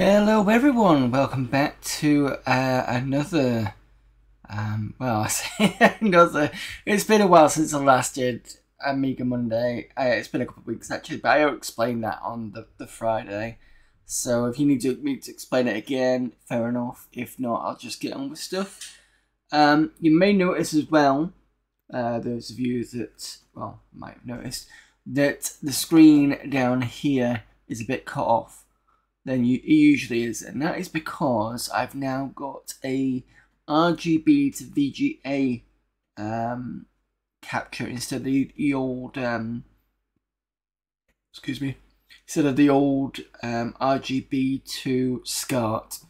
Hello everyone, welcome back to uh, another, um, well I say another, it's been a while since I last did Amiga Monday, uh, it's been a couple of weeks actually, but I'll explain that on the, the Friday, so if you need to, me to explain it again, fair enough, if not I'll just get on with stuff. Um, you may notice as well, uh, those of you that, well, might have noticed, that the screen down here is a bit cut off than you, it usually is, and that is because I've now got a RGB to VGA um, capture instead of the, the old um, excuse me instead of the old um, RGB to SCART.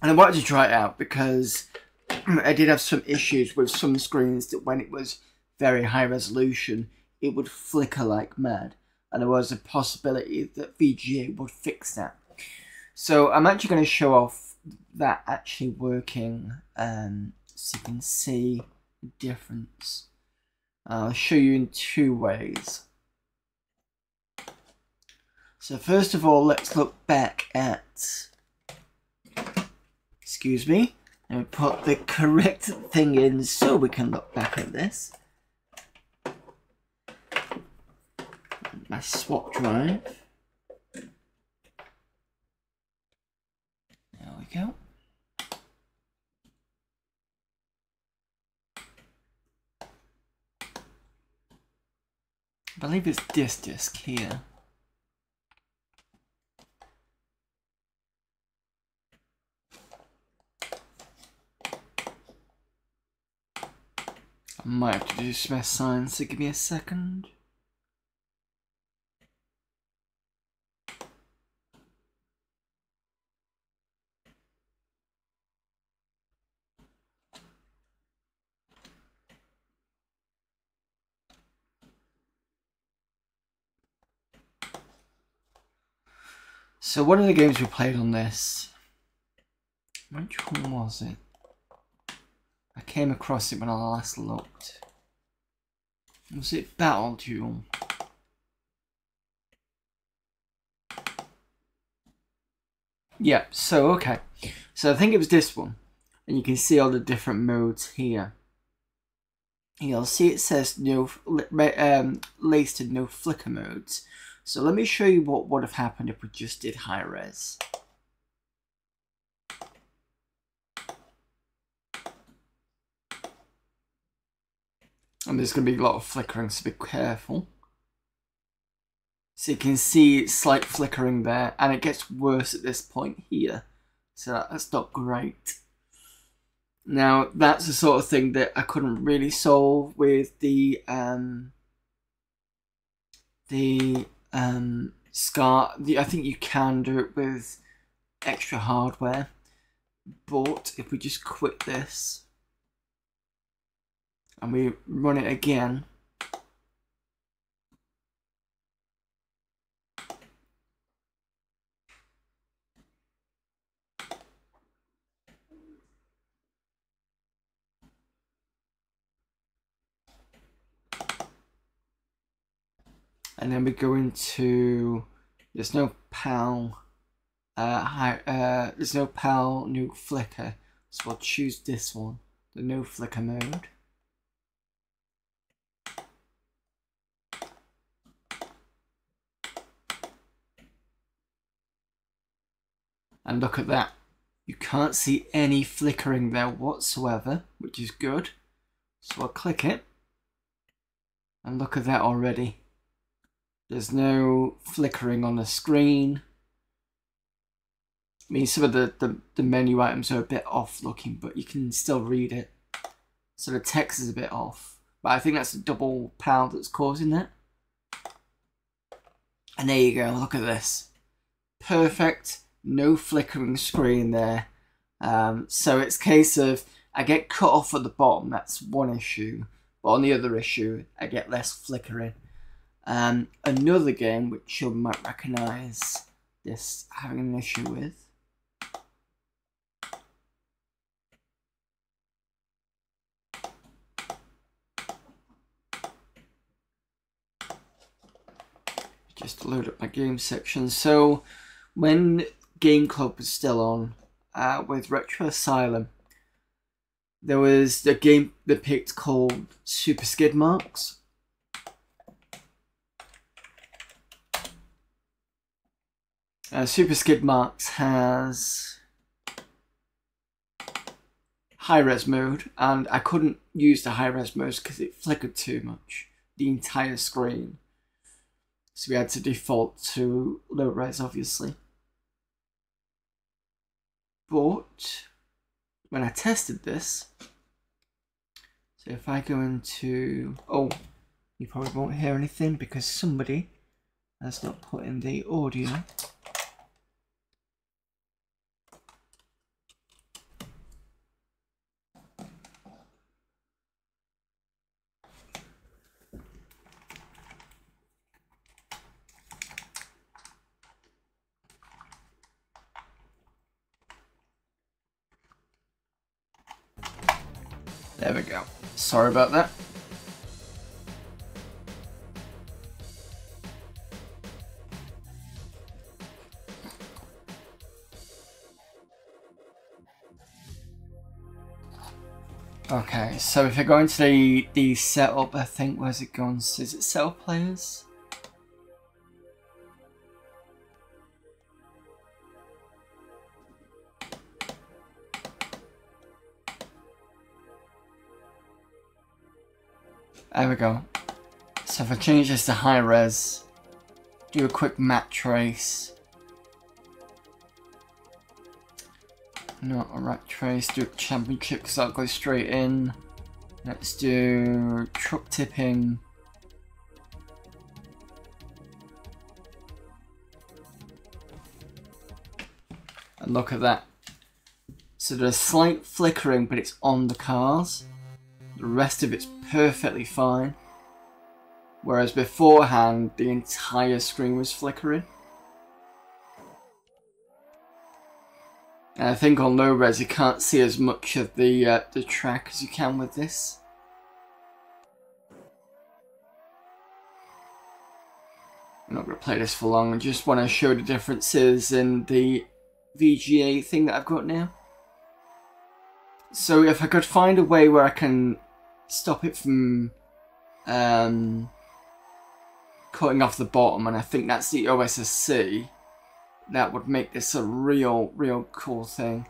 And I wanted to try it out because I did have some issues with some screens that when it was very high resolution, it would flicker like mad and there was a possibility that VGA would fix that. So I'm actually going to show off that actually working um, so you can see the difference. I'll show you in two ways. So first of all, let's look back at, excuse me, and put the correct thing in so we can look back at this. My swap drive. There we go. I believe it's this disk here. I might have to do some assigns, so give me a second. So one of the games we played on this, which one was it? I came across it when I last looked. Was it Battle Duel? Yeah, so okay. So I think it was this one. And you can see all the different modes here. You'll see it says no um, in no flicker modes. So let me show you what would have happened if we just did high res. And there's going to be a lot of flickering, so be careful. So you can see slight flickering there, and it gets worse at this point here. So that's not great. Now, that's the sort of thing that I couldn't really solve with the um, the um, SCART. The, I think you can do it with extra hardware, but if we just quit this and we run it again, and then we go into there's no PAL uh, hi, uh, there's no PAL no flicker so I'll choose this one the no flicker mode. And look at that. You can't see any flickering there whatsoever which is good. So I'll click it. And look at that already there's no flickering on the screen. I mean, some of the, the, the menu items are a bit off looking, but you can still read it. So the text is a bit off. But I think that's the double PAL that's causing that. And there you go, look at this. Perfect, no flickering screen there. Um, so it's case of, I get cut off at the bottom, that's one issue. But on the other issue, I get less flickering. Um, another game which you might recognise this having an issue with. Just load up my game section. So when Game Club was still on uh, with Retro Asylum, there was the game they picked called Super Skid Marks. Uh, Super Skid Marks has high res mode, and I couldn't use the high res mode because it flickered too much, the entire screen. So we had to default to low res, obviously. But when I tested this, so if I go into, oh, you probably won't hear anything because somebody has not put in the audio. There we go. Sorry about that. Okay, so if I go into the, the setup, I think, where's it gone? Is it setup players? There we go. So if I change this to high res, do a quick map trace. Not a rat trace, do a championship because that'll go straight in. Let's do truck tipping. And look at that. So there's slight flickering, but it's on the cars. The rest of it's perfectly fine. Whereas beforehand, the entire screen was flickering. And I think on low res you can't see as much of the uh, the track as you can with this. I'm not going to play this for long, I just want to show the differences in the VGA thing that I've got now. So if I could find a way where I can stop it from um, cutting off the bottom, and I think that's the OSSC. That would make this a real, real cool thing.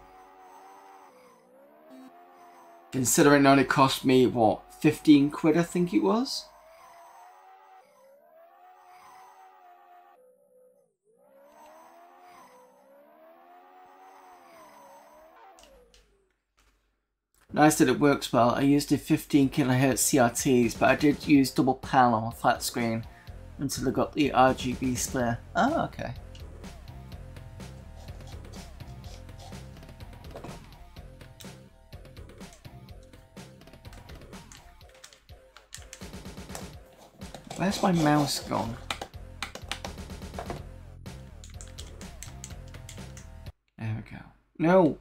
Considering it only cost me, what, 15 quid I think it was? Nice that it works well. I used a 15 kHz CRTs, but I did use double PAL on flat screen until I got the RGB splitter. Oh, okay. Where's my mouse gone? There we go. No,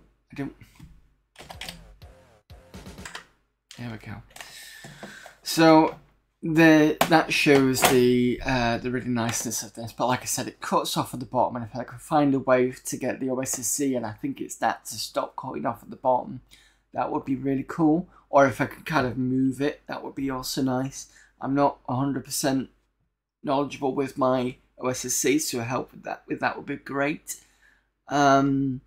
There we go. So the that shows the uh, the really niceness of this. But like I said, it cuts off at the bottom, and if I could find a way to get the OSSC, and I think it's that to stop cutting off at the bottom, that would be really cool. Or if I could kind of move it, that would be also nice. I'm not 100% knowledgeable with my OSSC, so help with that with that would be great. Um,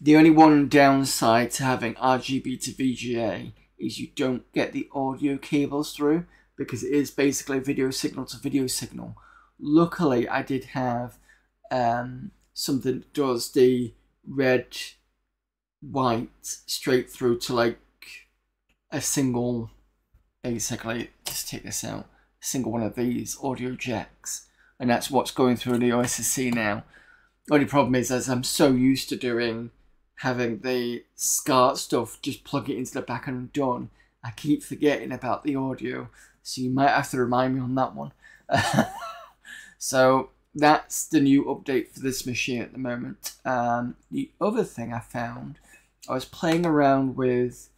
the only one downside to having RGB to VGA is you don't get the audio cables through because it is basically video signal to video signal. Luckily, I did have um, something that does the red, white straight through to like a single, basically, just take this out, single one of these audio jacks. And that's what's going through the OSSC now. Only problem is, as I'm so used to doing having the SCART stuff, just plug it into the back and done. I keep forgetting about the audio, so you might have to remind me on that one. so that's the new update for this machine at the moment. Um, the other thing I found, I was playing around with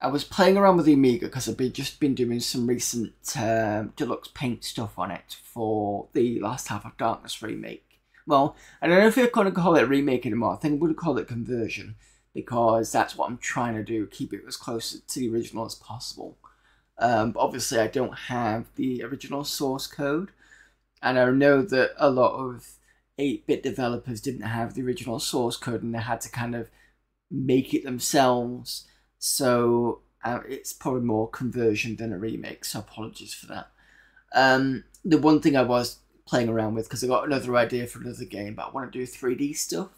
I was playing around with the Amiga because I've been, just been doing some recent um, deluxe paint stuff on it for the Last Half of Darkness remake. Well, I don't know if you're going to call it remake anymore. I think I'm going to call it conversion because that's what I'm trying to do. Keep it as close to the original as possible. Um, but obviously, I don't have the original source code, and I know that a lot of 8-bit developers didn't have the original source code, and they had to kind of make it themselves. So uh, it's probably more conversion than a remake. So apologies for that. Um, the one thing I was playing around with because I got another idea for another game, but I want to do 3D stuff.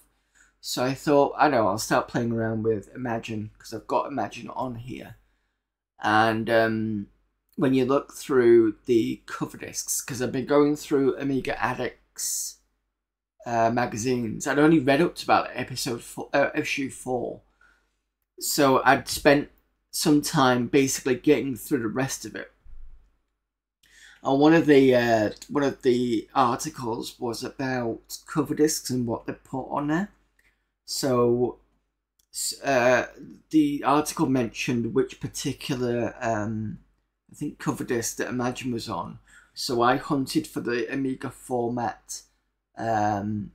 So I thought, I know, I'll start playing around with Imagine because I've got Imagine on here. And um, when you look through the cover discs, because I've been going through Amiga Addicts uh, magazines, I'd only read up to about episode four, uh, issue four. So I'd spent some time basically getting through the rest of it. And one of the uh, one of the articles was about cover discs and what they put on there. So uh, the article mentioned which particular um, I think cover disc that Imagine was on. So I hunted for the Amiga format um,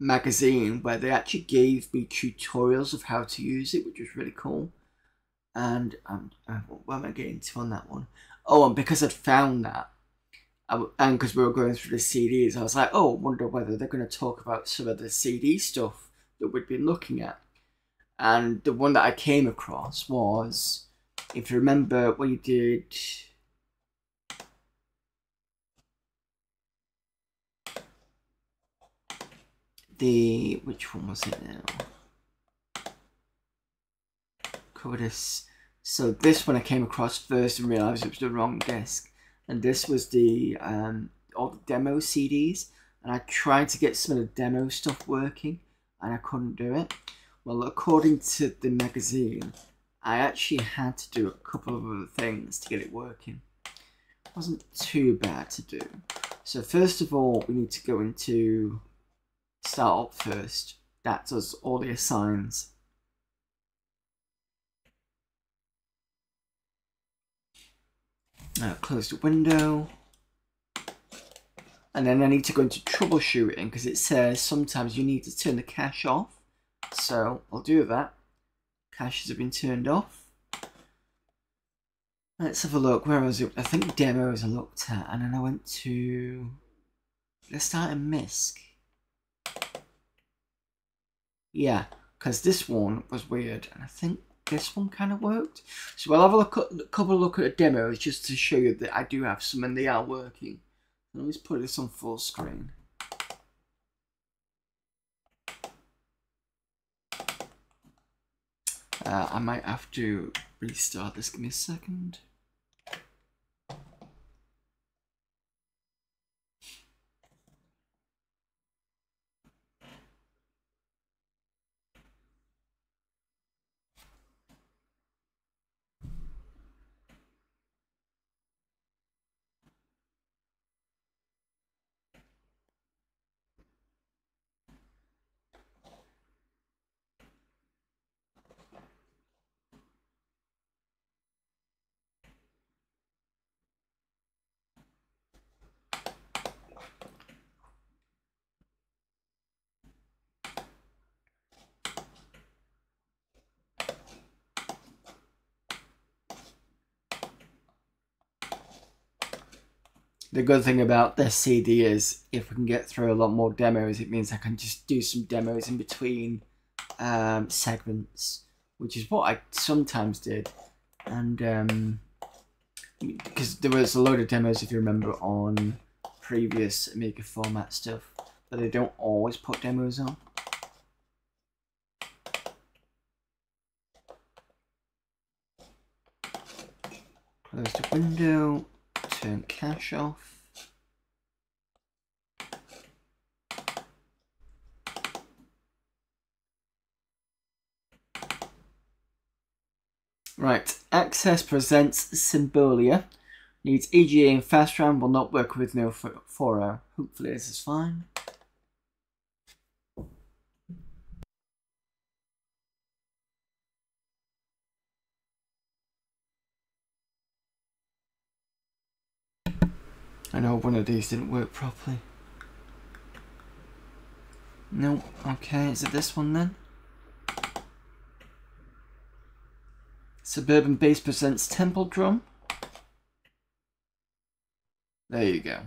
magazine where they actually gave me tutorials of how to use it, which was really cool. And um, uh, what am I getting to on that one? Oh, and because I'd found that, and because we were going through the CDs, I was like, oh, wonder whether they're going to talk about some of the CD stuff that we'd been looking at. And the one that I came across was, if you remember, we did. The which one was it now? Codis. So this one I came across first and realised it was the wrong disc. And this was the um, all the demo CDs. And I tried to get some of the demo stuff working and I couldn't do it. Well, according to the magazine, I actually had to do a couple of other things to get it working. It wasn't too bad to do. So first of all, we need to go into start up first. That does all the assigns. Uh, close the window. And then I need to go into troubleshooting because it says sometimes you need to turn the cache off. So I'll do that. Caches have been turned off. Let's have a look. Where was it? I think demos I looked at, and then I went to. Let's start in MISC. Yeah, because this one was weird, and I think this one kind of worked. So I'll have a look at a couple look at demos just to show you that I do have some and they are working. Let me just put this on full screen. Uh, I might have to restart this. Give me a second. The good thing about this CD is if we can get through a lot more demos, it means I can just do some demos in between um, segments, which is what I sometimes did. And um, because there was a load of demos, if you remember, on previous Amiga format stuff, but they don't always put demos on. Close the window turn cache off. Right, Access presents Symbolia. Needs AGA and fast RAM, will not work with no 4 Hopefully this is fine. I know one of these didn't work properly. No, okay, is it this one then? Suburban Bass presents Temple Drum. There you go.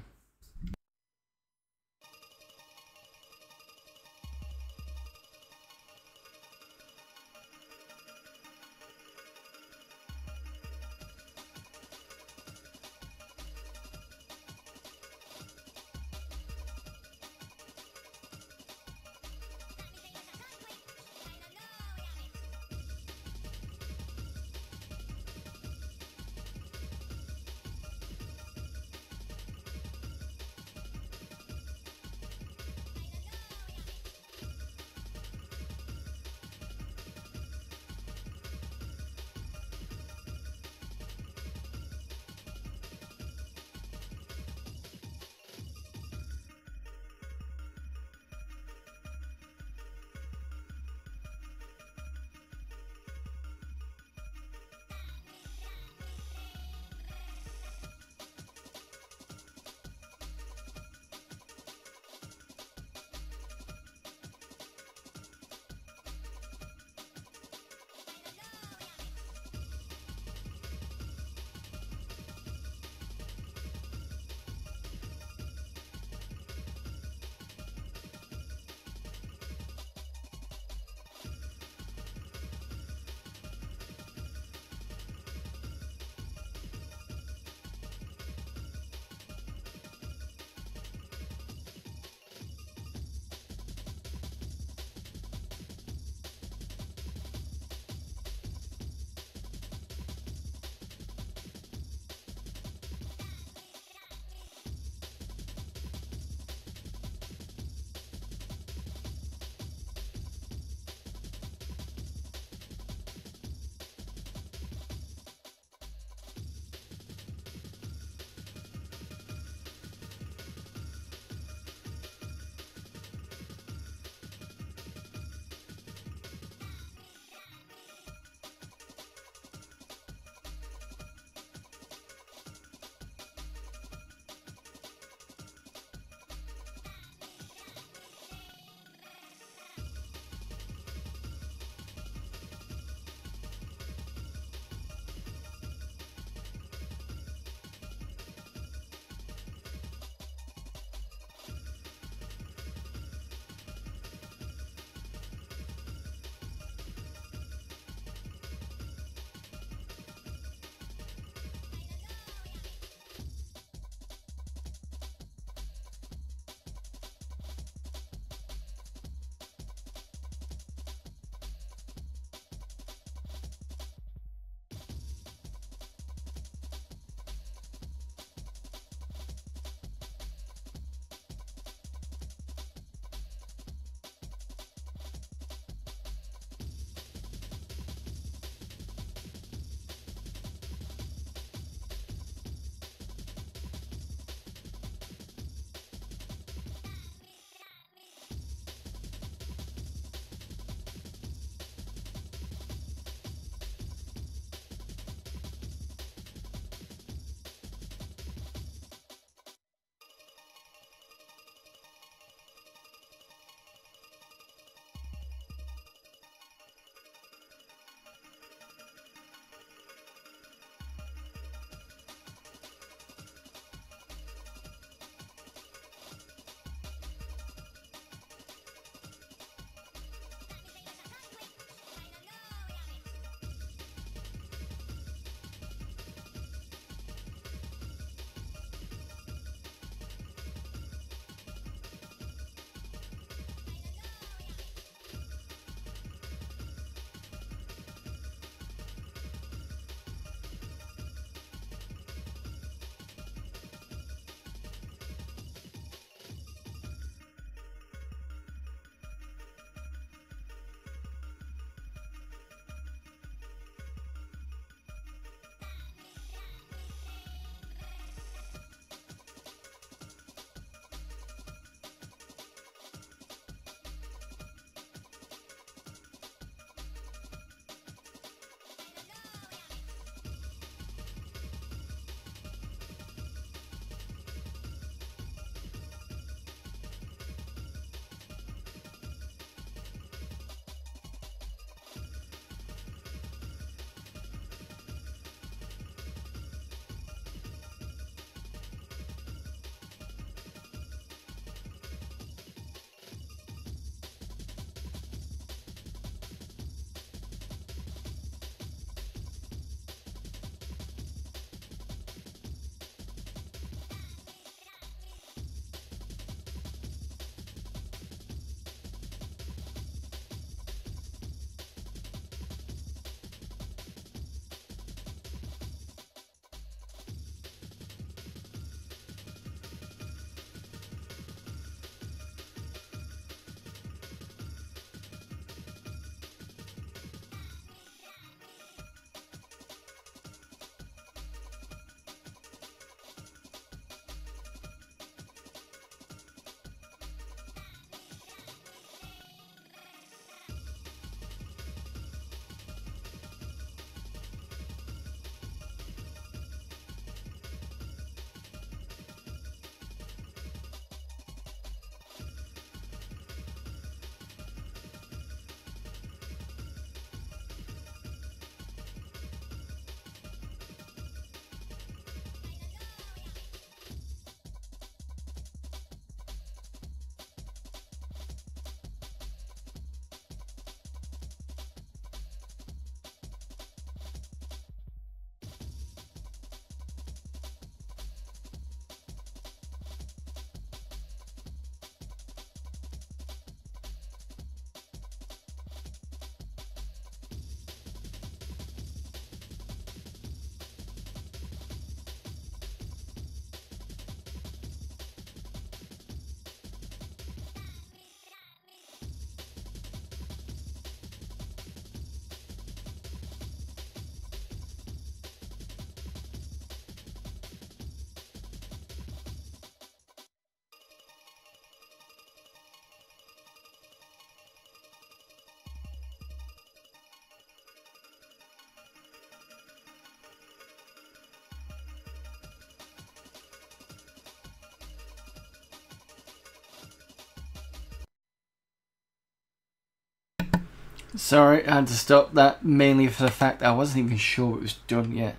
Sorry, I had to stop that mainly for the fact I wasn't even sure it was done yet.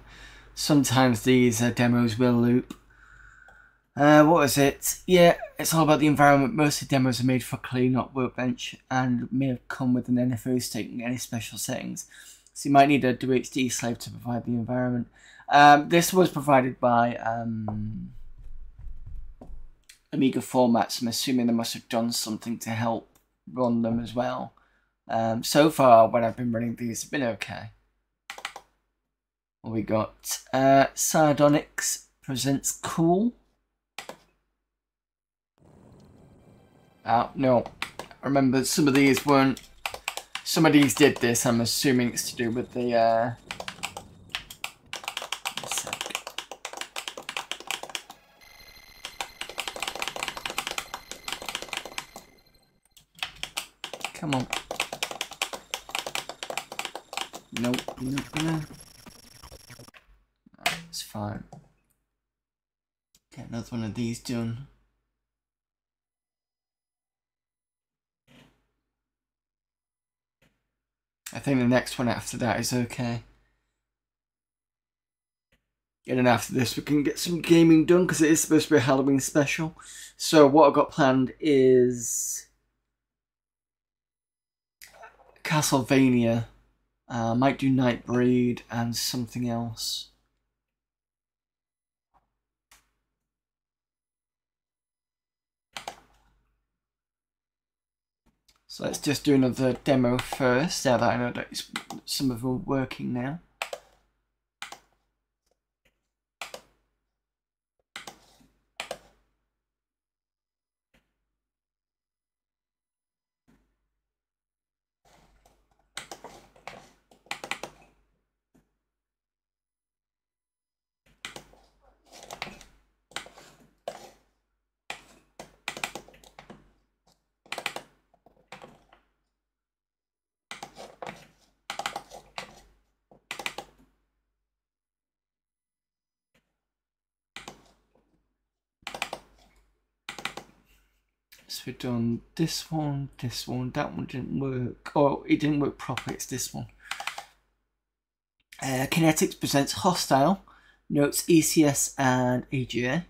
Sometimes these uh, demos will loop. Uh, what was it? Yeah, it's all about the environment. Most of the demos are made for cleanup workbench and may have come with an NFO stating any special settings. So you might need a WHD slave to provide the environment. Um, this was provided by um, Amiga formats. I'm assuming they must have done something to help run them as well. Um, so far, when I've been running these, it's been okay. we got uh, Sardonyx presents Cool. Oh, no. I remember some of these weren't... Some of these did this. I'm assuming it's to do with the... Uh... Come on. Nope, not. It's fine. Get another one of these done. I think the next one after that is okay. And then after this, we can get some gaming done because it is supposed to be a Halloween special. So what I've got planned is Castlevania. Uh, might do Nightbreed and something else. So let's just do another demo first, now that I know that some of them are working now. So this one, this one, that one didn't work. Oh, it didn't work properly, it's this one. Uh, Kinetics presents Hostile, notes ECS and AGA.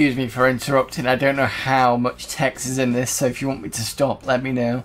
Excuse me for interrupting. I don't know how much text is in this, so if you want me to stop, let me know.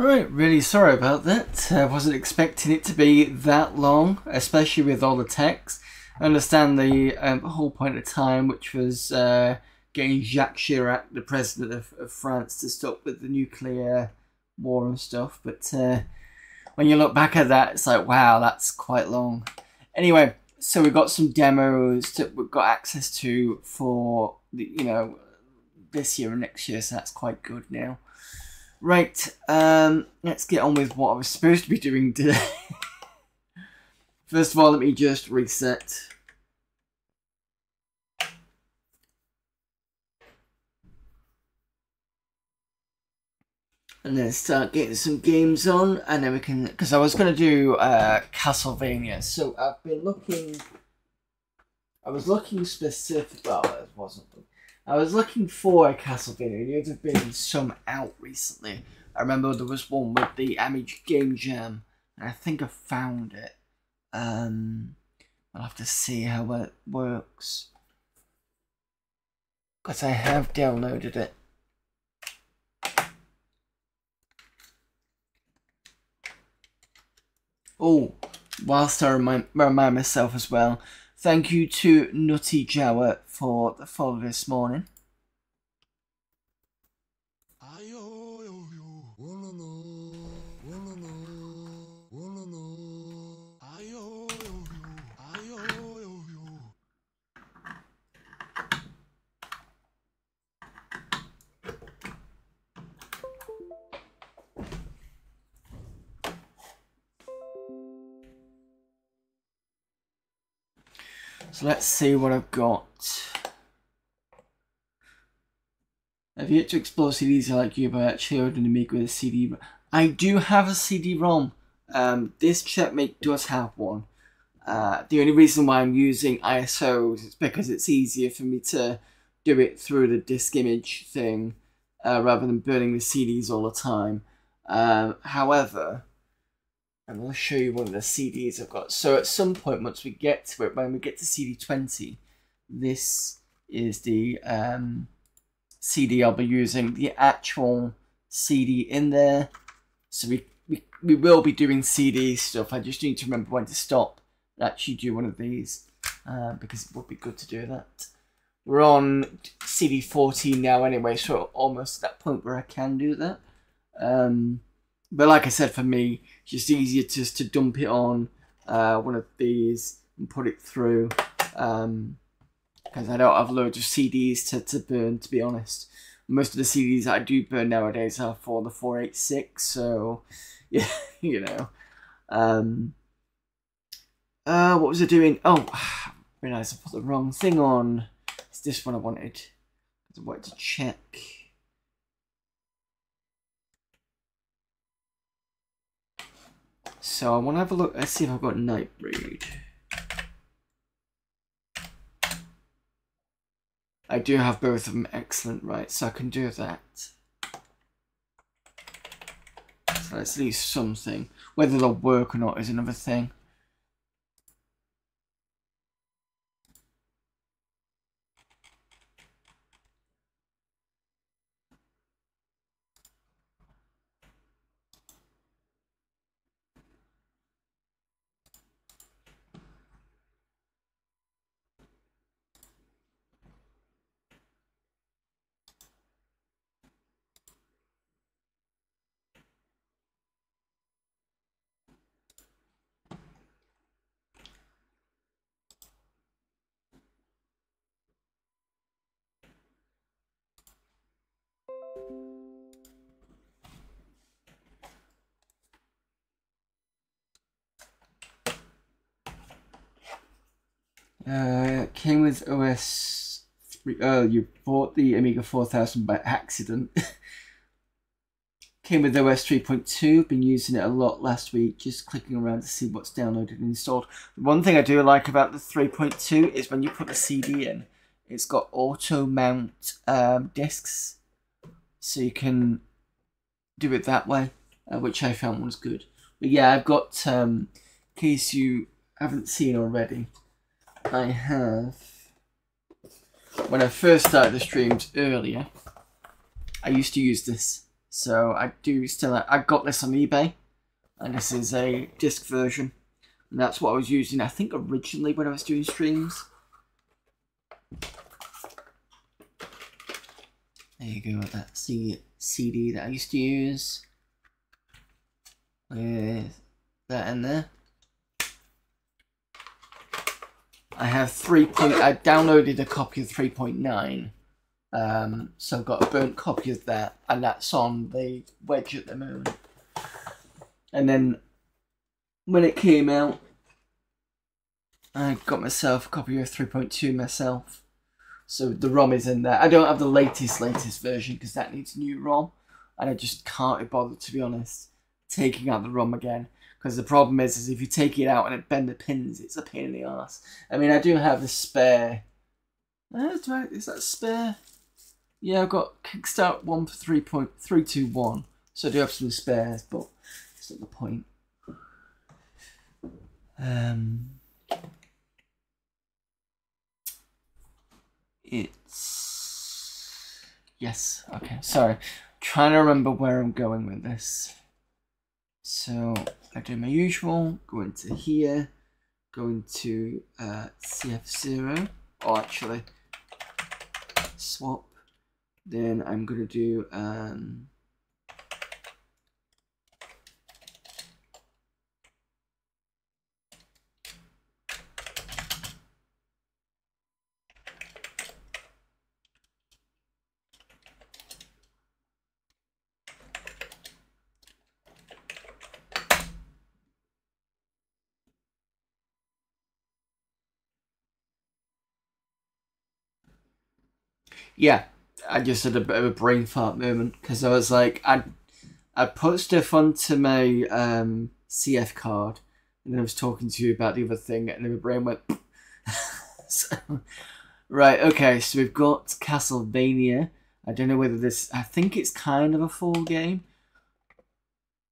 Alright, really sorry about that. I wasn't expecting it to be that long, especially with all the text. I understand the um, whole point of time, which was uh, getting Jacques Chirac, the president of, of, France, to stop with the nuclear war and stuff. But uh, when you look back at that, it's like, wow, that's quite long. Anyway, so we've got some demos that we've got access to for the, you know this year and next year, so that's quite good now. Right, um, let's get on with what I was supposed to be doing today. First of all, let me just reset. And then start getting some games on, and then we can, because I was going to do uh, Castlevania, so I've been looking, I was looking specific, well, it wasn't I was looking for a Castlevania. There have been some out recently. I remember there was one with the Amiga Game Jam, and I think I found it. Um, I'll have to see how it works. Because I have downloaded it. Oh, whilst I remind, remind myself as well, Thank you to Nutty Jowett for the follow this morning. So let's see what I've got. I've yet to explore CDs like you, I actually ordered to make with a CD. I do have a CD-ROM. Um, this checkmate does have one. Uh, the only reason why I'm using ISOs is because it's easier for me to do it through the disk image thing uh, rather than burning the CDs all the time. Uh, however, Going to show you one of the CDs I've got. So at some point, once we get to it, when we get to CD 20, this is the um, CD I'll be using, the actual CD in there. So we, we, we will be doing CD stuff. I just need to remember when to stop and actually do one of these uh, because it would be good to do that. We're on CD 14 now anyway, so almost at that point where I can do that. Um, but like I said, for me, it's just easier just to dump it on uh, one of these and put it through. Um, because I don't have loads of CDs to, to burn, to be honest. Most of the CDs I do burn nowadays are for the 486, so, yeah, you know. Um, uh, what was I doing? Oh, I realised I put the wrong thing on. It's this one I wanted. I wanted to check. So I want to have a look. Let's see if I've got Nightbreed. I do have both of them excellent, right? So I can do that. So let's least something. Whether they'll work or not is another thing. Uh, came with OS 3. Oh, you bought the Amiga 4000 by accident. came with OS 3.2. Been using it a lot last week, just clicking around to see what's downloaded and installed. One thing I do like about the 3.2 is when you put a CD in, it's got auto mount um, discs, so you can do it that way, uh, which I found was good. But yeah, I've got, um, in case you haven't seen already, I have, when I first started the streams earlier, I used to use this. So I do still. I got this on eBay, and this is a disc version, and that's what I was using. I think originally when I was doing streams. There you go. That C CD that I used to use with that in there. I have three point. I downloaded a copy of three point nine, um, so I've got a burnt copy of that, and that's on the Wedge at the Moon. And then when it came out, I got myself a copy of three point two myself. So the ROM is in there. I don't have the latest latest version because that needs a new ROM, and I just can't be bothered to be honest taking out the ROM again. Because the problem is, is if you take it out and it bend the pins, it's a pain in the ass. I mean, I do have the spare. Uh, is that spare? Yeah, I've got Kickstart one for three point three two one, so I do have some spares, but it's not the point. Um, it's yes. Okay, sorry. trying to remember where I'm going with this. So I do my usual, go into here, go into uh, CF0, or actually swap. Then I'm going to do um, Yeah, I just had a bit of a brain fart moment because I was like, I I put stuff onto my um, CF card, and then I was talking to you about the other thing, and then my brain went. so, right, okay, so we've got Castlevania. I don't know whether this. I think it's kind of a full game.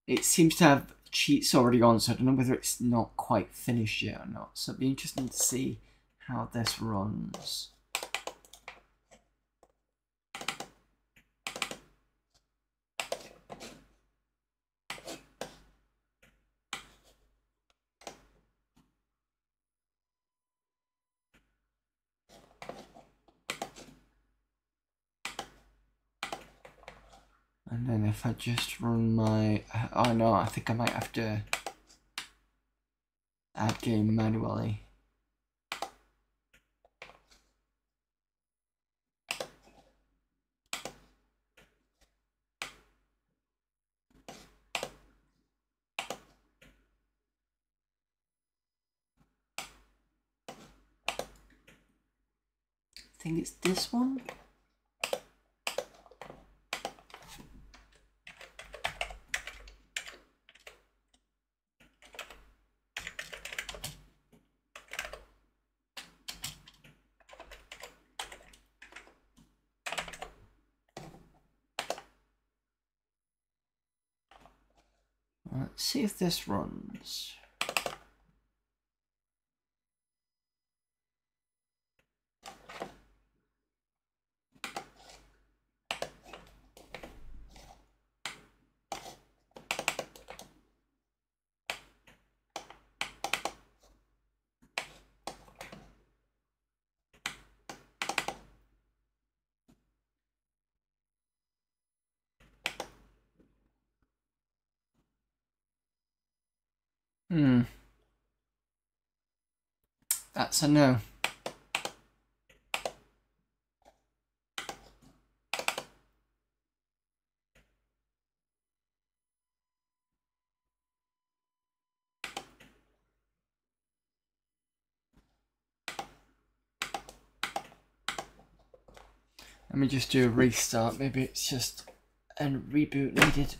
It seems to have cheats already on, so I don't know whether it's not quite finished yet or not. So it'd be interesting to see how this runs. And then if I just run my, oh no, I think I might have to add game manually. I think it's this one. Let's see if this runs. That's no. Let me just do a restart. Maybe it's just a reboot needed.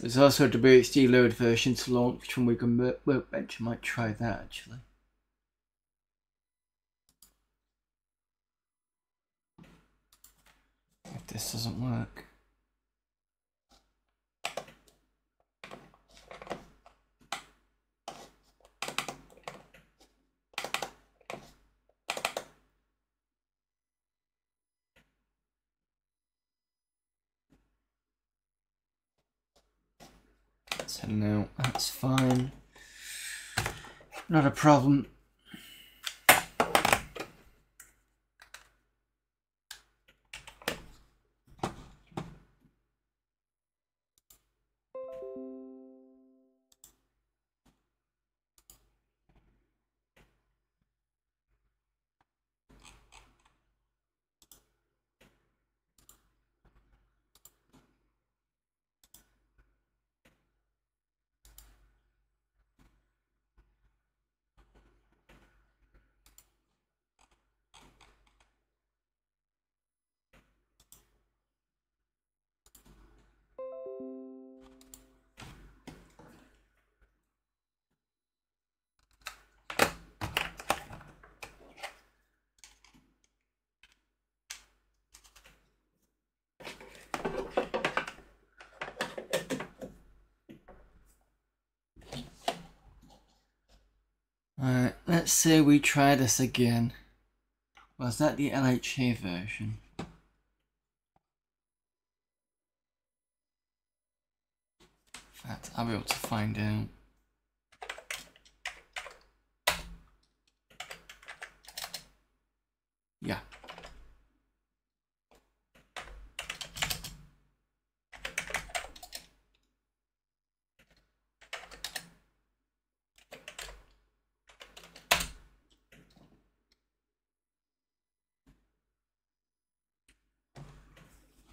There's also a WHD load version to launch from Wigan Workbench. I might try that actually. If this doesn't work. So no, that's fine. Not a problem. Say we try this again. Was that the LHA version? Fact, I'll be able to find out. Yeah.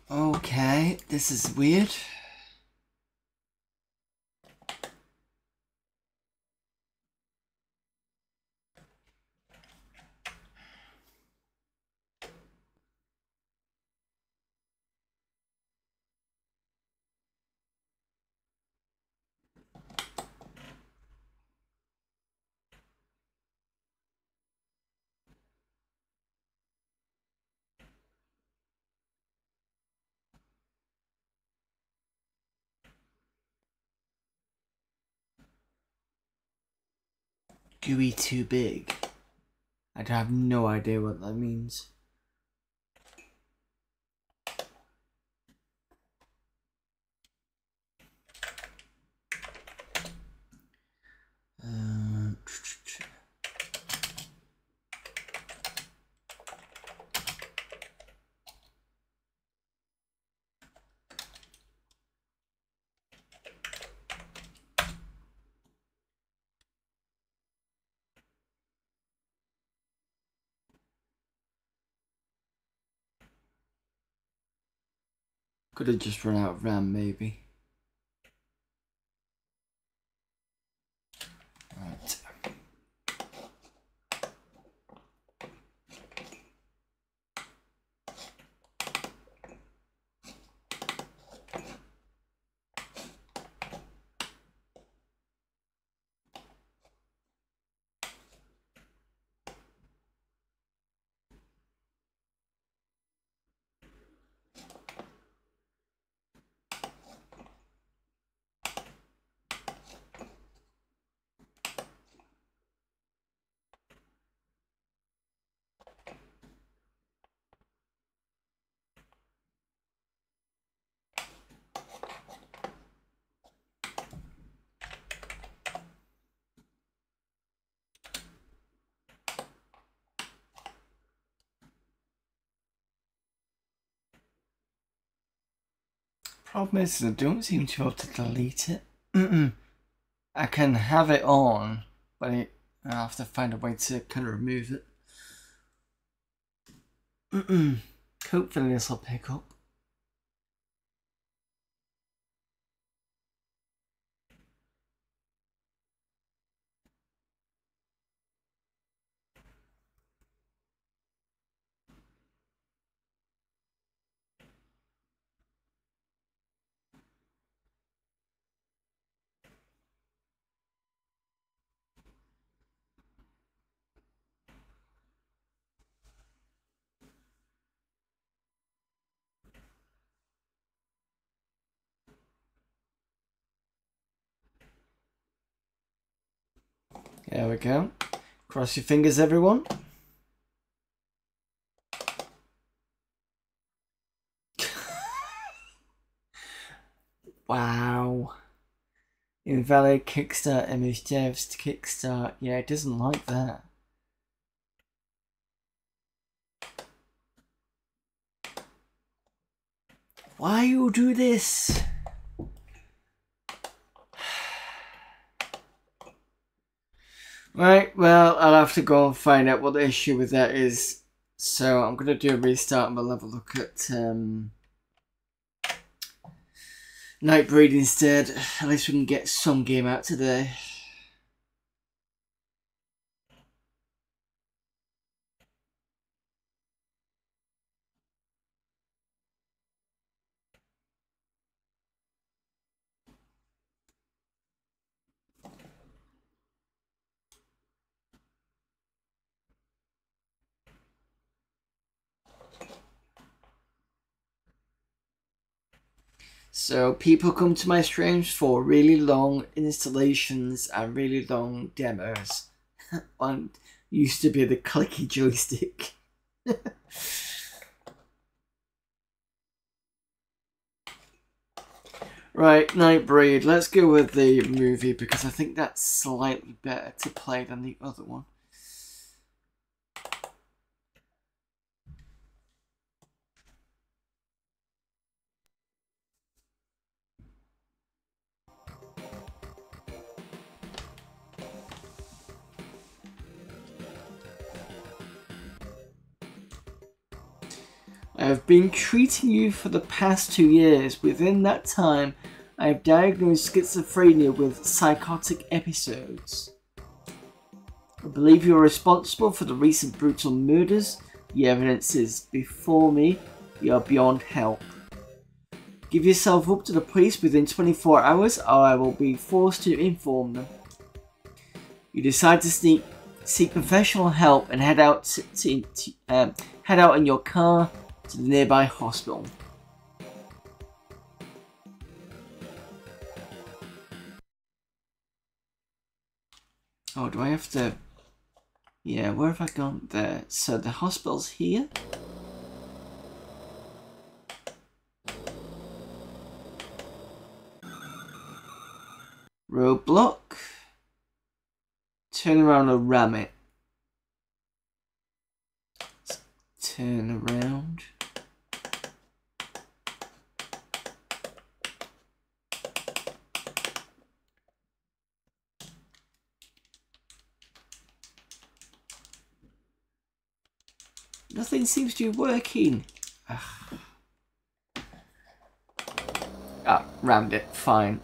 Okay, this is weird. GUI too big. I have no idea what that means. Uh, Could have just run out of RAM, maybe. Right. Problem is, I don't seem to be able to delete it. I can have it on, but I have to find a way to kind of remove it. Hopefully this will pick up. There we go. Cross your fingers, everyone. wow. Invalid kickstart image devs to kickstart. Yeah, it doesn't like that. Why you do this? Right, well, I'll have to go and find out what the issue with that is. So I'm going to do a restart and we'll have a look at um, Nightbreed instead. At least we can get some game out today. So people come to my streams for really long installations and really long demos. on used to be the clicky joystick. right, Nightbreed. Let's go with the movie because I think that's slightly better to play than the other one. I have been treating you for the past two years. Within that time, I have diagnosed schizophrenia with psychotic episodes. I believe you are responsible for the recent brutal murders. The evidence is before me. You are beyond help. Give yourself up to the police within 24 hours or I will be forced to inform them. You decide to sneak, seek professional help and head out to, to um, head out in your car to the nearby hospital. Oh, do I have to... Yeah, where have I gone? There. So the hospital's here? Roadblock. Turn around and ram it. Turn around. Nothing seems to be working. Ugh. Ah, rammed it. Fine.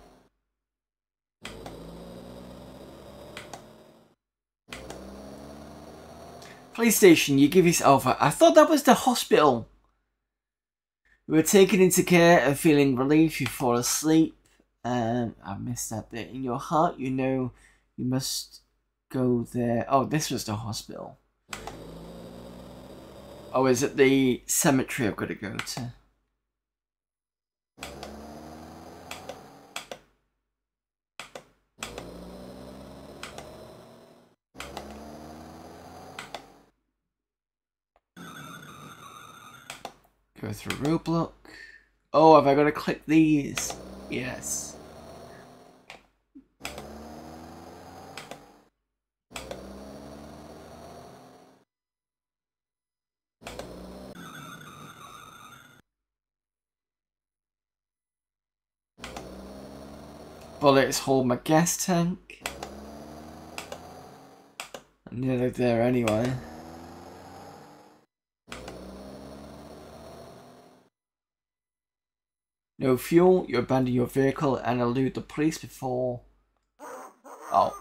Police station, you give yourself. I thought that was the hospital. You were taken into care and feeling relief. You fall asleep. Um, I missed that bit. In your heart, you know you must go there. Oh, this was the hospital. Oh, is it the cemetery I've got to go to? Go through roadblock. Oh, have I got to click these? Yes. Bullets hold my gas tank. I'm nearly there anyway. No fuel, you abandon your vehicle and elude the police before... Oh.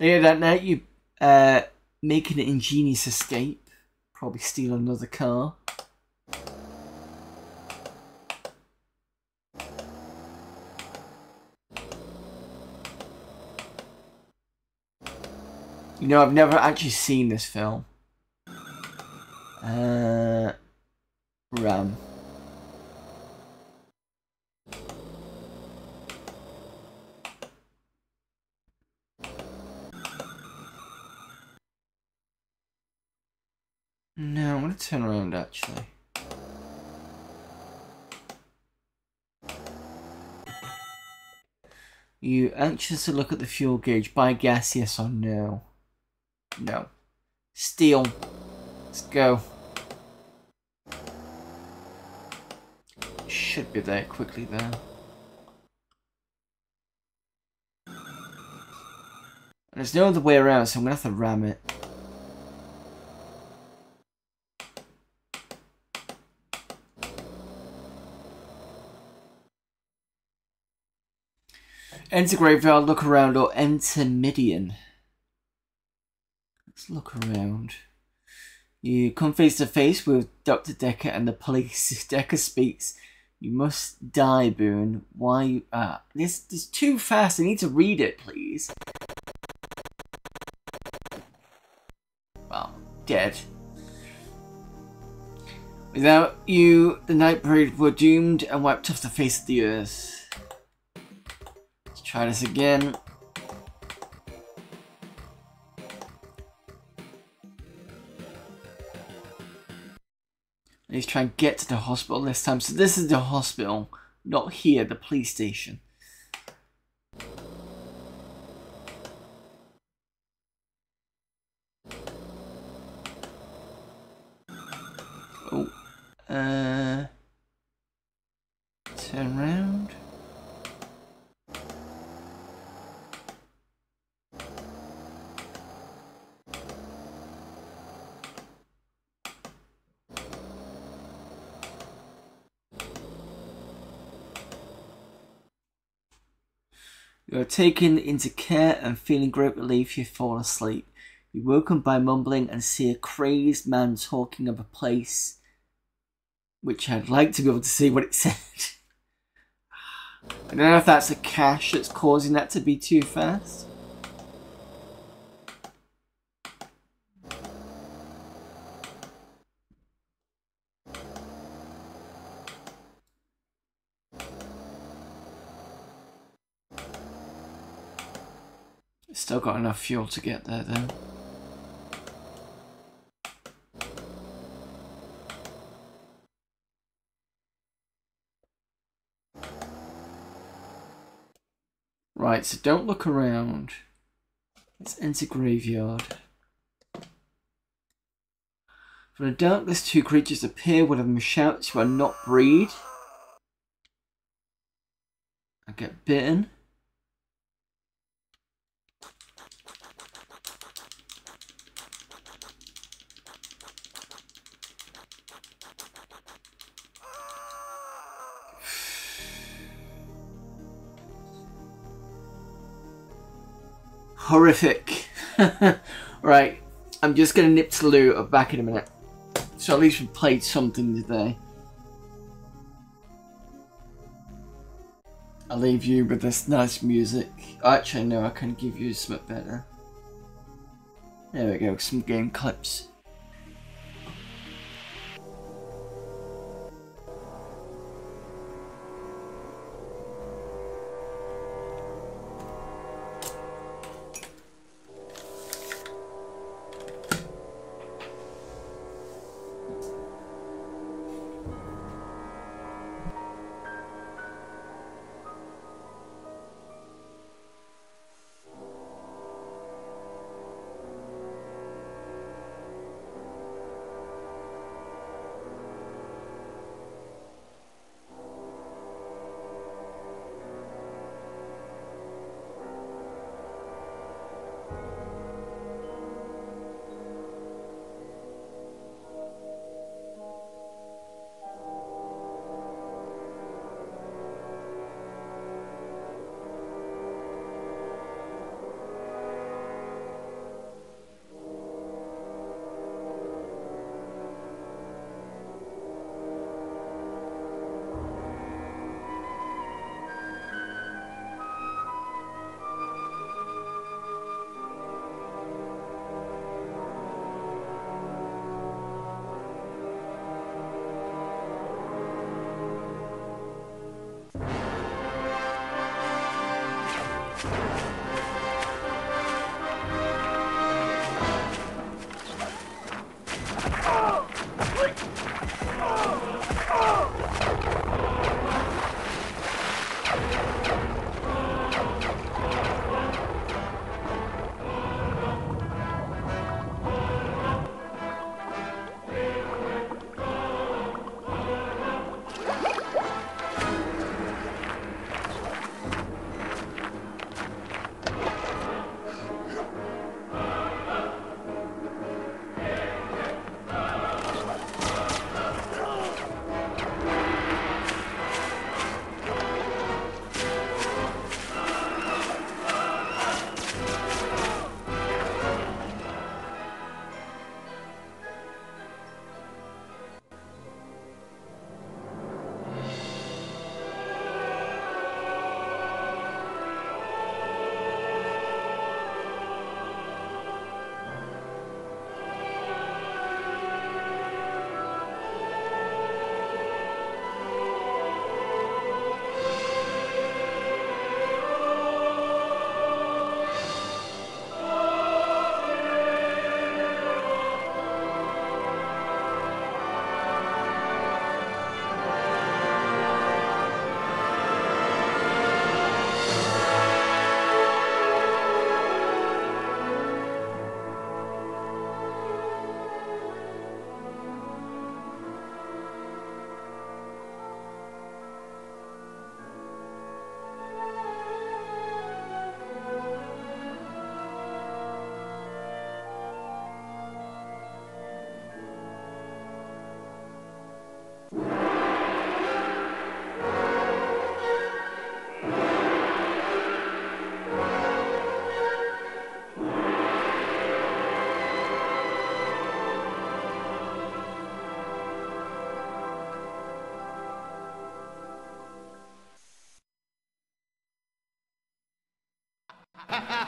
Later that night, you uh, make an ingenious escape. Probably steal another car. You know, I've never actually seen this film. Uh, Ram. No, I'm going to turn around actually. You anxious to look at the fuel gauge? By gas? yes or no. No. Steel. Let's go. Should be there quickly there. There's no other way around, so I'm gonna have to ram it. Enter graveyard, look around, or enter Midian. Let's look around. You come face to face with Dr. Decker and the police. Decker speaks. You must die, Boone. Why? Ah, this, this is too fast. I need to read it, please. Well, dead. Without you, the Nightbreed were doomed and wiped off the face of the earth. Let's Try this again. Trying to get to the hospital this time. So this is the hospital, not here, the police station. Oh. Uh... Turn around. You are taken into care and feeling great relief you fall asleep. You're woken by mumbling and see a crazed man talking of a place which I'd like to be able to see what it said. I don't know if that's a cache that's causing that to be too fast. Still got enough fuel to get there then. Right, so don't look around. Let's enter graveyard. From the darkness, two creatures appear. One of them shouts, You are not breed. I get bitten. Horrific. right, I'm just gonna nip to the loo. I'm back in a minute. So at least we played something today. I'll leave you with this nice music. Actually, no, I can give you something better. There we go, some game clips.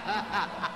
ha ha ha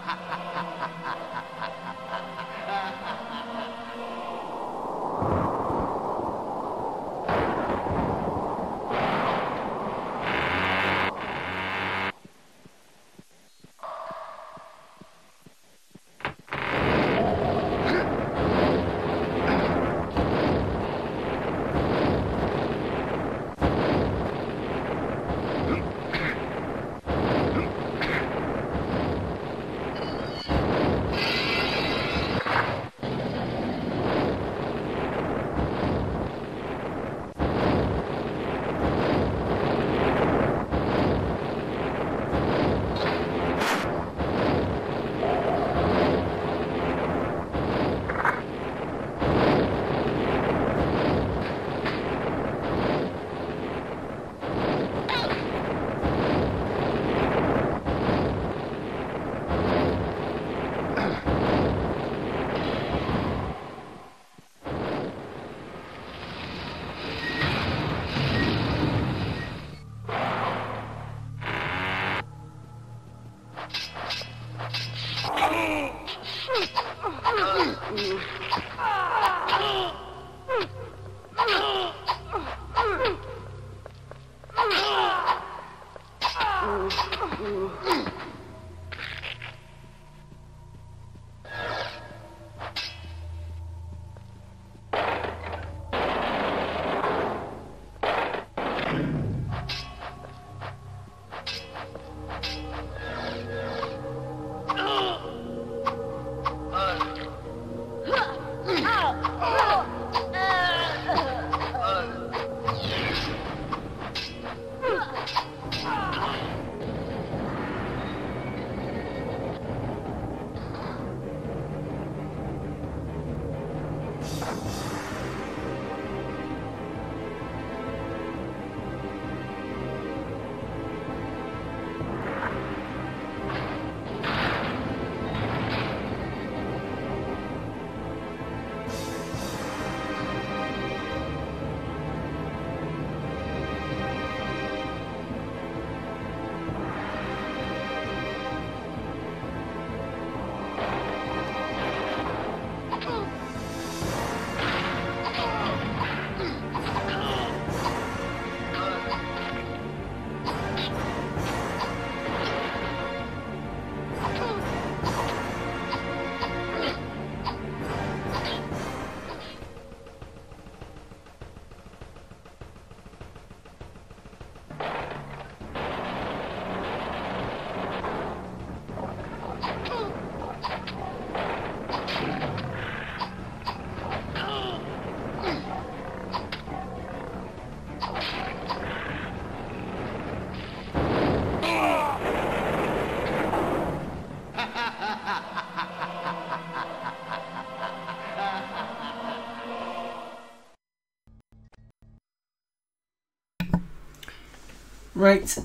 Right,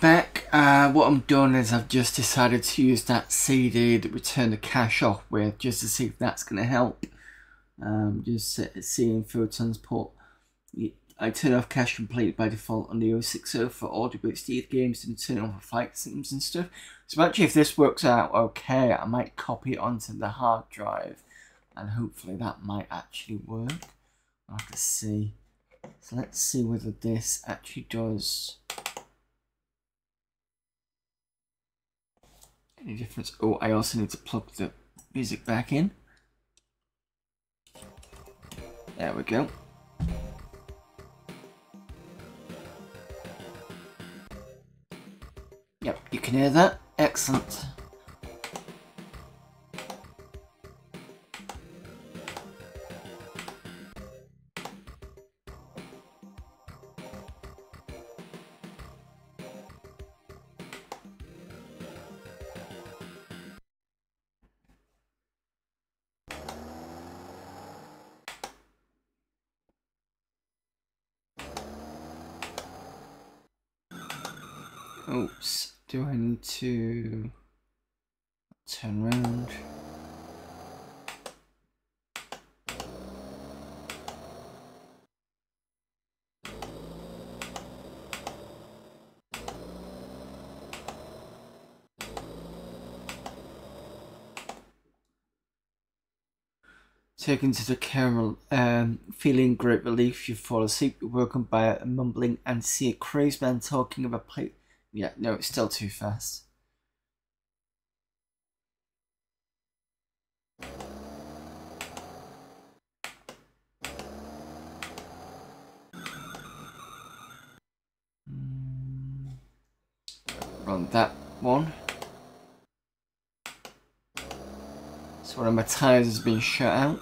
back. Uh, what I'm doing is I've just decided to use that CD that we turned the cache off with just to see if that's going to help. Um, just seeing photons transport. I turn off cache complete by default on the 060 for audio HD games and turn for flight sims and stuff. So actually if this works out okay, I might copy it onto the hard drive and hopefully that might actually work. I'll have to see. So let's see whether this actually does any difference. Oh, I also need to plug the music back in. There we go. Yep, you can hear that. Excellent. Taken to the kernel, um, feeling great relief, you fall asleep, you're woken by a mumbling and see a crazed man talking about play. Yeah, no, it's still too fast. Mm. Run that one. So one of my tires has been shut out.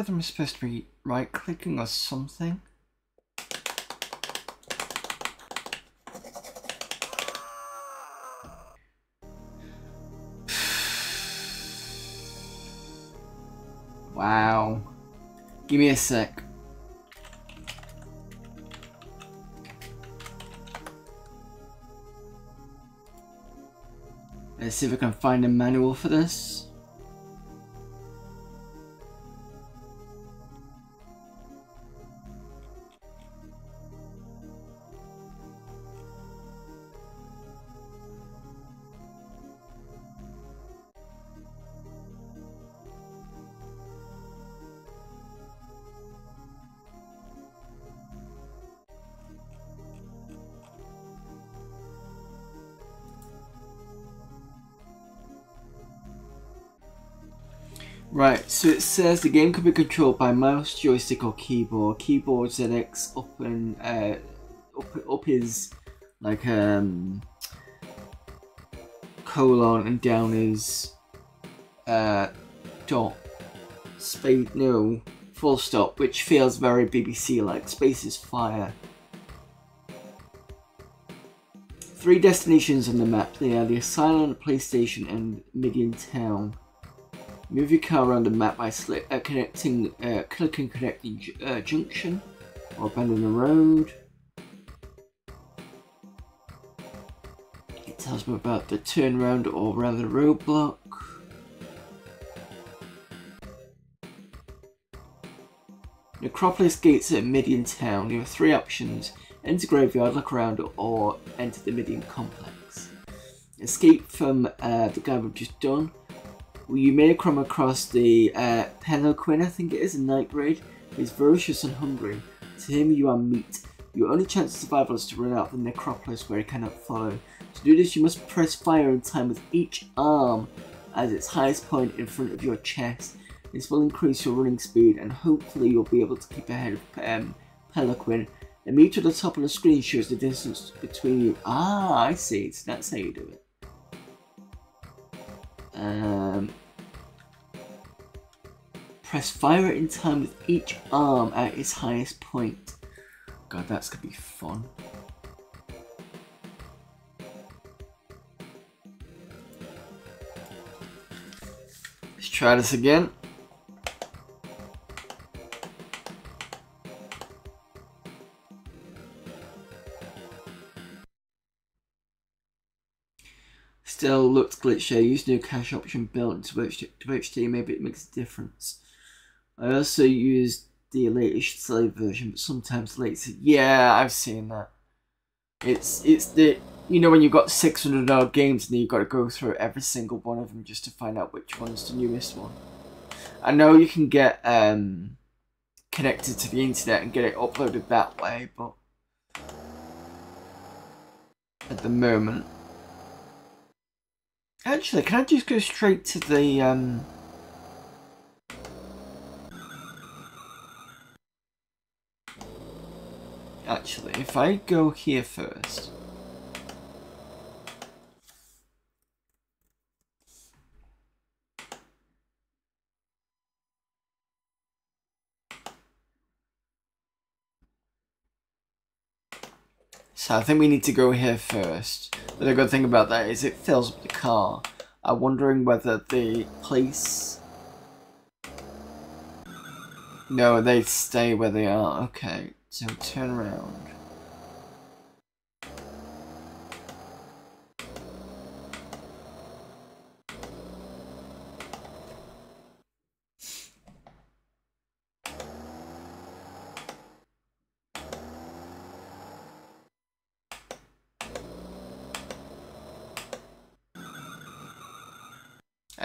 Whether I'm supposed to be right clicking or something. Wow. Give me a sec. Let's see if I can find a manual for this. So it says the game can be controlled by mouse, joystick, or keyboard. Keyboard ZX up and uh, up up is like um colon and down is uh dot space no full stop, which feels very BBC like. Space is fire. Three destinations on the map. They are the Asylum, Police Station, and Midian Town. Move your car around the map by uh, connecting, uh, clicking connecting uh, junction or abandon the road. It tells me about the turnaround or around rather roadblock. Necropolis gates at Midian Town. You have three options. Enter graveyard, look around, or enter the Midian complex. Escape from uh, the guy we've just done you may come across the uh, Peloquin, I think it is, a Nightbreed. He's ferocious and hungry. To him, you are meat. Your only chance of survival is to run out of the necropolis where he cannot follow. To do this, you must press fire in time with each arm at its highest point in front of your chest. This will increase your running speed and hopefully you'll be able to keep ahead of um, Peloquin. The meter at the top of the screen shows the distance between you. Ah, I see. So that's how you do it. Um, Press fire in time with each arm at its highest point. God, that's gonna be fun. Let's try this again. Still looks glitchy. Use new cache option built into HT. Maybe it makes a difference. I also use the latest slave version, but sometimes later. Yeah, I've seen that. It's it's the you know when you've got 600 odd games and you've got to go through every single one of them just to find out which one's the newest one. I know you can get um, connected to the internet and get it uploaded that way, but at the moment. Actually, can I just go straight to the um, actually. If I go here first. So I think we need to go here first. But the good thing about that is it fills up the car. I'm wondering whether the police... No, they stay where they are. Okay, so turn around.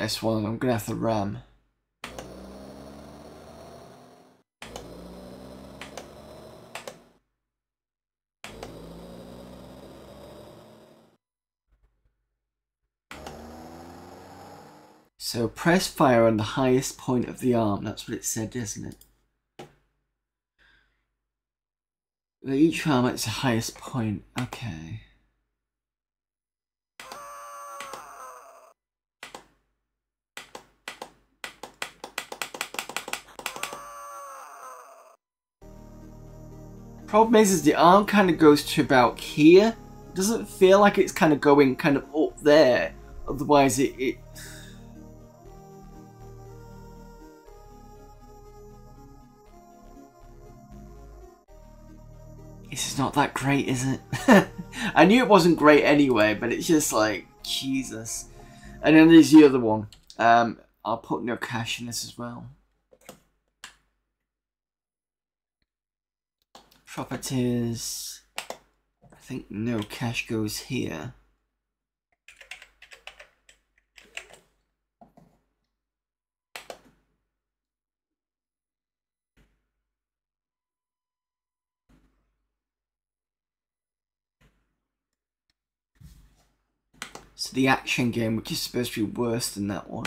S1, I'm gonna have to ram. So press fire on the highest point of the arm. That's what it said, isn't it? Each arm at the highest point. Okay. Problem is, is the arm kind of goes to about here. It doesn't feel like it's kind of going kind of up there. Otherwise, it, it This is not that great, is it? I knew it wasn't great anyway, but it's just like, Jesus. And then there's the other one. Um, I'll put NoCache in this as well. Properties. I think NoCache goes here. So the action game, which is supposed to be worse than that one.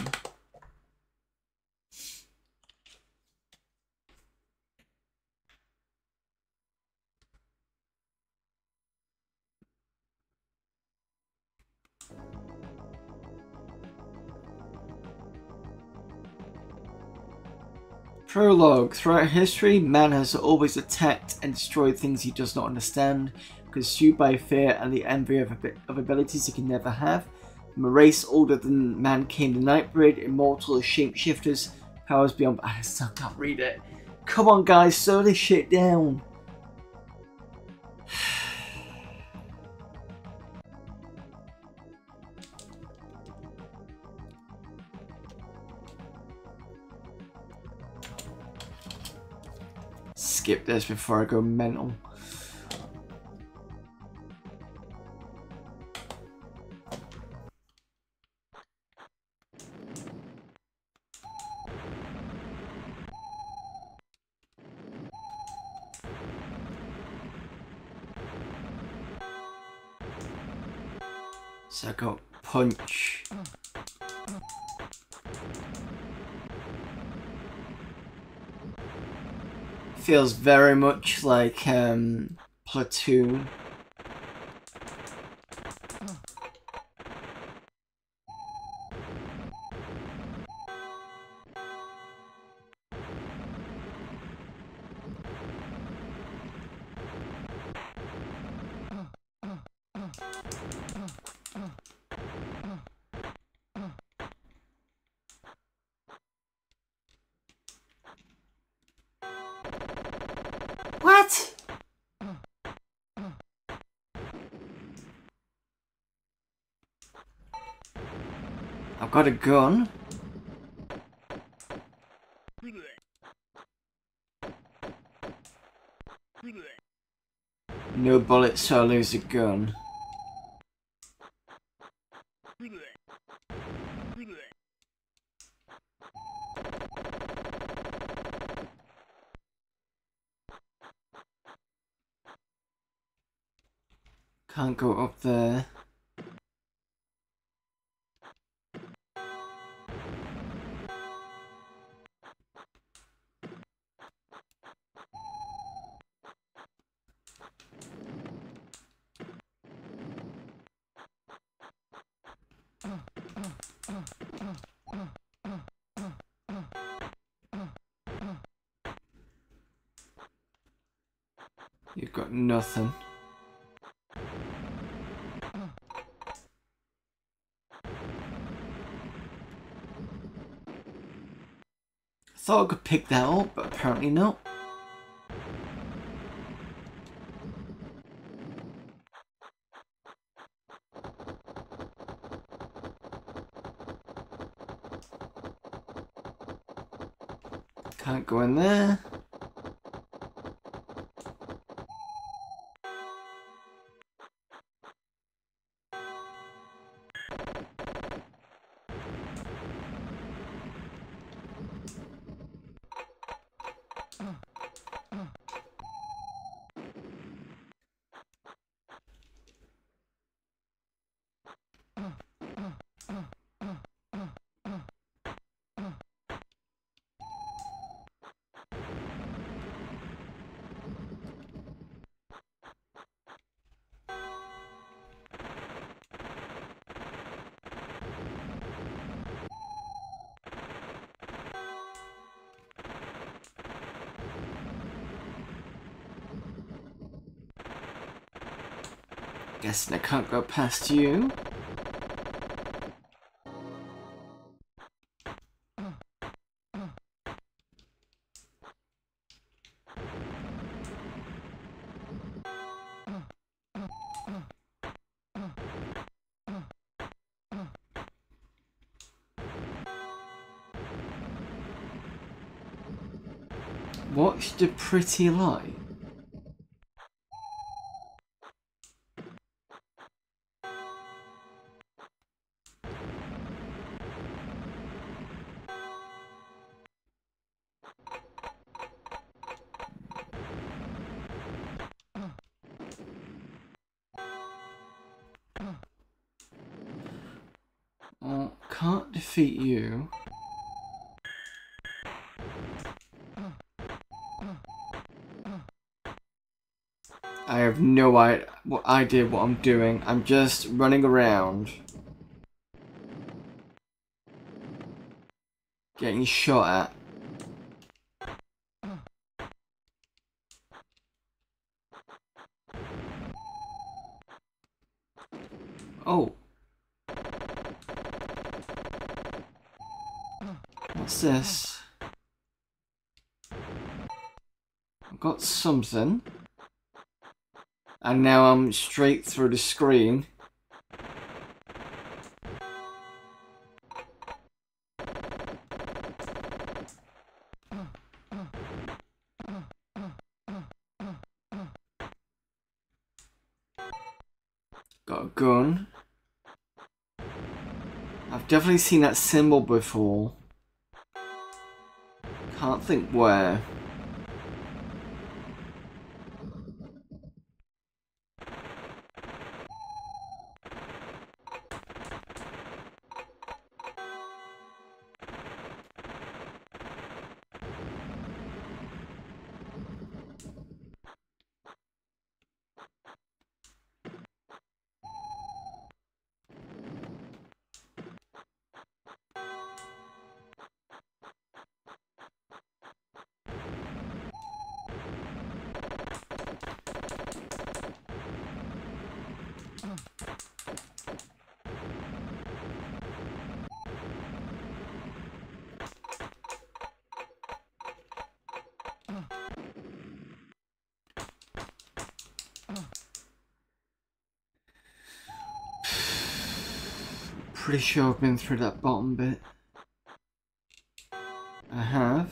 Prologue. Throughout history, man has always attacked and destroyed things he does not understand, consumed by fear and the envy of, of abilities he can never have. From a race older than man came the Nightbreed, immortal shapeshifters, powers beyond... I still can't read it. Come on guys, slow this shit down. skip this before I go mental. So I got punch. Feels very much like um, Platoon. Got a gun. No bullets, so I lose a gun. Can't go up there. Pick that up, but apparently not. Can't go in there. Guessing I can't go past you. Watch the pretty light? Idea what I'm doing. I'm just running around. Getting shot at. Oh. What's this? I've got something. And now I'm straight through the screen. Got a gun. I've definitely seen that symbol before. Can't think where. Sure I've been through that bottom bit. I have.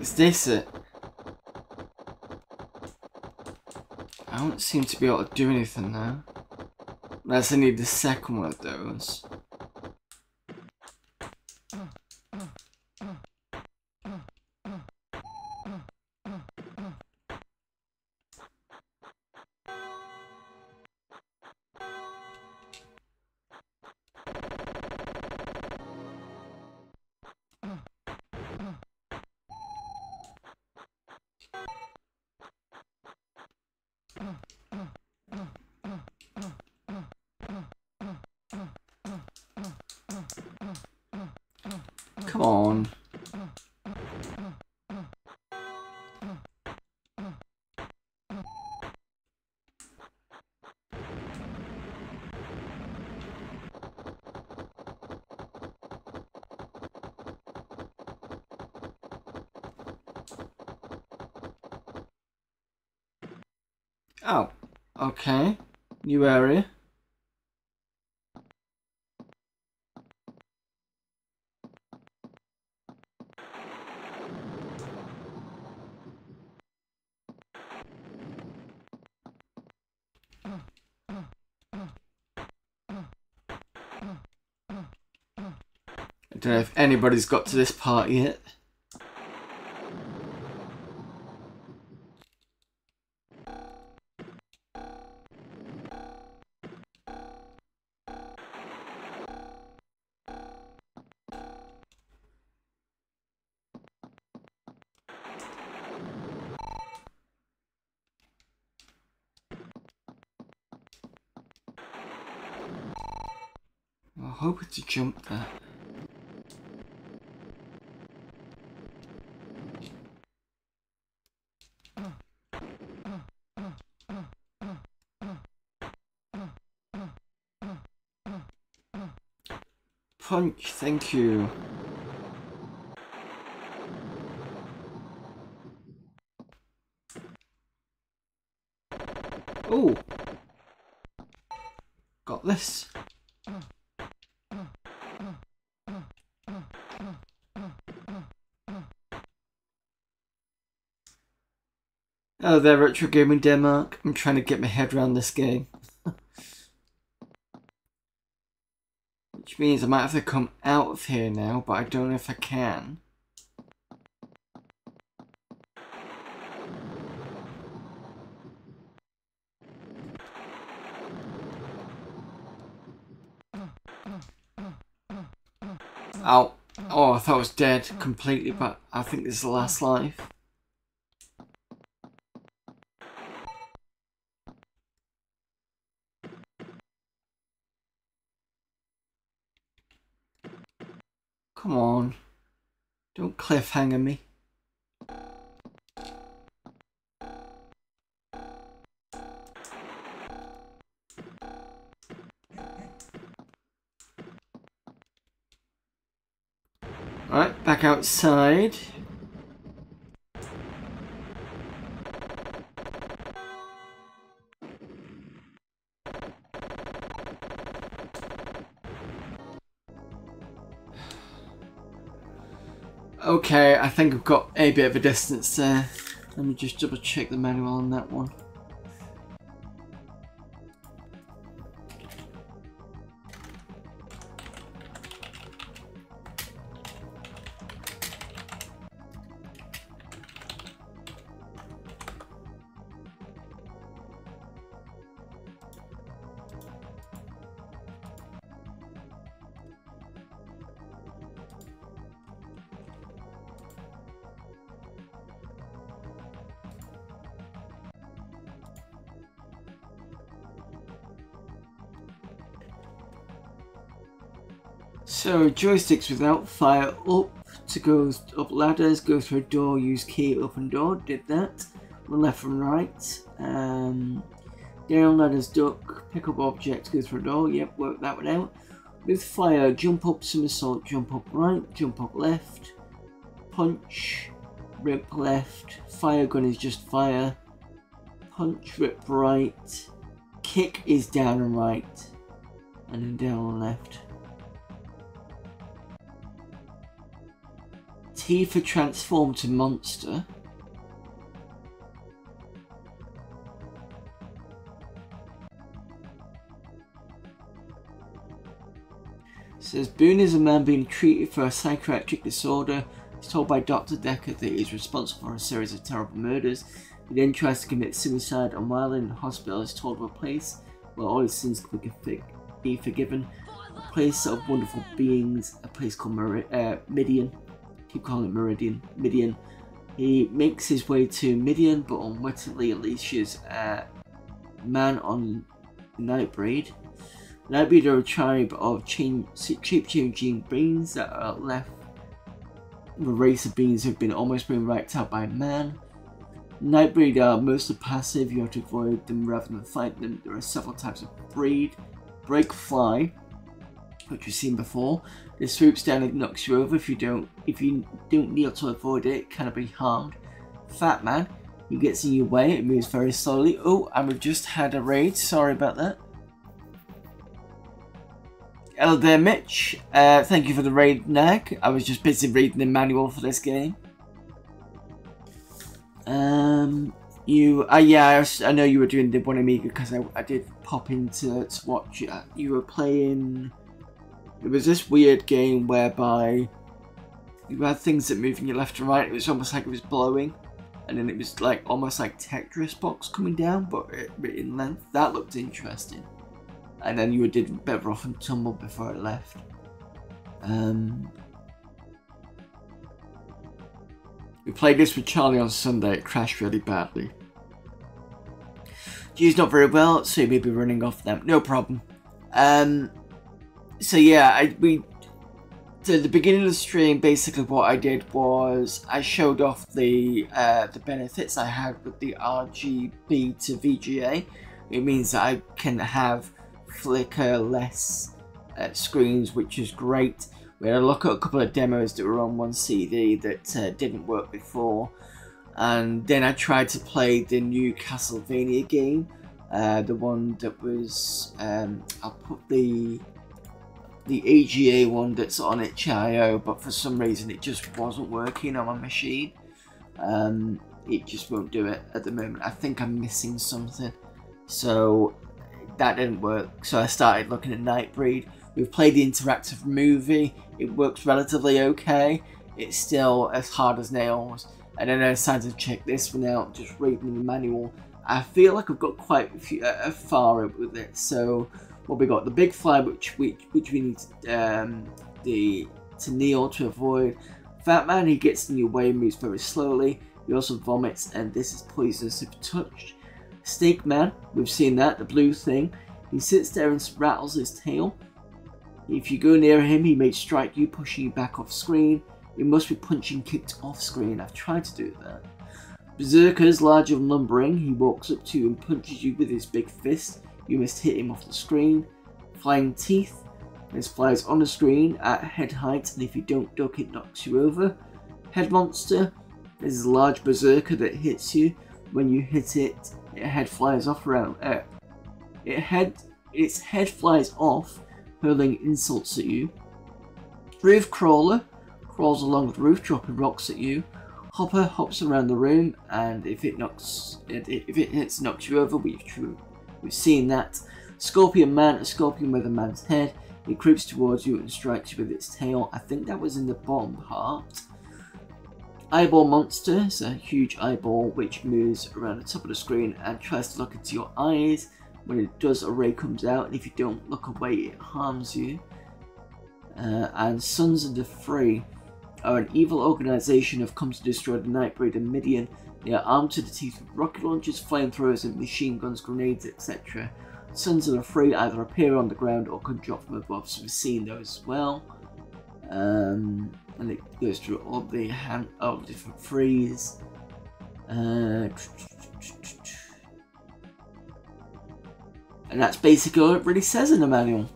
Is this it? I don't seem to be able to do anything now. Unless I need the second one of those. Don't know if anybody's got to this part yet. I hope it's a jump there. Punch, thank you. Oh! Got this. There, Retro Gaming Denmark. I'm trying to get my head around this game. Which means I might have to come out of here now, but I don't know if I can. Oh, oh, I thought I was dead completely, but I think this is the last life. Come on. Don't me. Alright, back outside. Okay, I think I've got a bit of a distance there. Let me just double check the manual on that one. Joysticks without fire up to go up ladders, go through a door, use key, open door, did that. Left and right. Um, down ladders, duck, pick up objects, go through a door, yep, work that one out. With fire, jump up, somersault, jump up right, jump up left, punch, rip left, fire gun is just fire, punch, rip right, kick is down and right, and then down and left. T for transform to monster. says Boone is a man being treated for a psychiatric disorder. He's told by Dr. Decker that he is responsible for a series of terrible murders. He then tries to commit suicide and while in hospital is told of a place where all his sins could be forgiven. A place of wonderful beings, a place called uh, Midian keep calling it Meridian, Midian. He makes his way to Midian, but unwittingly unleashes a man on Nightbreed. Nightbreed are a tribe of change, shape changing beings that are left the race of beings have been almost been wiped out by man. Nightbreed are mostly passive, you have to avoid them rather than fight them. There are several types of breed. Breakfly, which we've seen before. This swoops down and knocks you over if you don't if you don't kneel to avoid it, it cannot be harmed. Fat Man, he gets in your way, it moves very slowly. Oh, and we've just had a raid, sorry about that. There, Mitch. Uh, thank you for the raid, Nag. I was just busy reading the manual for this game. Um, you, uh, yeah, I, I know you were doing the one Amiga because I, I did pop into to watch it. You were playing. It was this weird game whereby you had things that move in your left and right. It was almost like it was blowing, and then it was like almost like Tetris box coming down, but, it, in length. That looked interesting and then you did better off and tumble before it left. Um, we played this with Charlie on Sunday. It crashed really badly. G's not very well, so you may be running off them. No problem. Um, so yeah, I we so the beginning of the stream. Basically, what I did was I showed off the uh, the benefits I had with the RGB to VGA. It means that I can have flicker less uh, screens, which is great. We had a look at a couple of demos that were on one CD that uh, didn't work before. And then I tried to play the new Castlevania game, uh, the one that was, um, I'll put the the AGA one that's on itch.io, but for some reason it just wasn't working on my machine. Um, it just won't do it at the moment. I think I'm missing something. So that didn't work, so I started looking at Nightbreed. We've played the interactive movie, it works relatively okay. It's still as hard as nails. And then I decided to check this one out, just reading the manual. I feel like I've got quite a few, uh, far with it. So, what we got? The big fly, which which, which we need to, um, the to kneel to avoid. Fat man, he gets in your way, moves very slowly. He also vomits, and this is poisonous if touched. Snake Man, we've seen that, the blue thing. He sits there and rattles his tail. If you go near him, he may strike you, pushing you back off screen. You must be punching kicked off screen. I've tried to do that. Berserker is larger and lumbering. He walks up to you and punches you with his big fist. You must hit him off the screen. Flying Teeth. This flies on the screen at head height, and if you don't duck, it knocks you over. Head Monster. This is a large berserker that hits you. When you hit it, its head flies off around. Uh, it head, its head flies off, hurling insults at you. Roof crawler crawls along the roof, dropping rocks at you. Hopper hops around the room, and if it knocks, if it hits, knocks you over. We've we've seen that. Scorpion Man, a scorpion with a man's head. It creeps towards you and strikes you with its tail. I think that was in the bottom part. Eyeball Monster is a huge eyeball which moves around the top of the screen and tries to look into your eyes. When it does, a ray comes out, and if you don't look away, it harms you. Uh, and Sons of the Free are an evil organization have come to destroy the Nightbreed and Midian. They are armed to the teeth with rocket launchers, flamethrowers, and machine guns, grenades, etc. Sons of the Free either appear on the ground or can drop from above, so we've seen those as well. Um, and it goes through all the hand of different frees. Uh, and that's basically all it really says in the manual.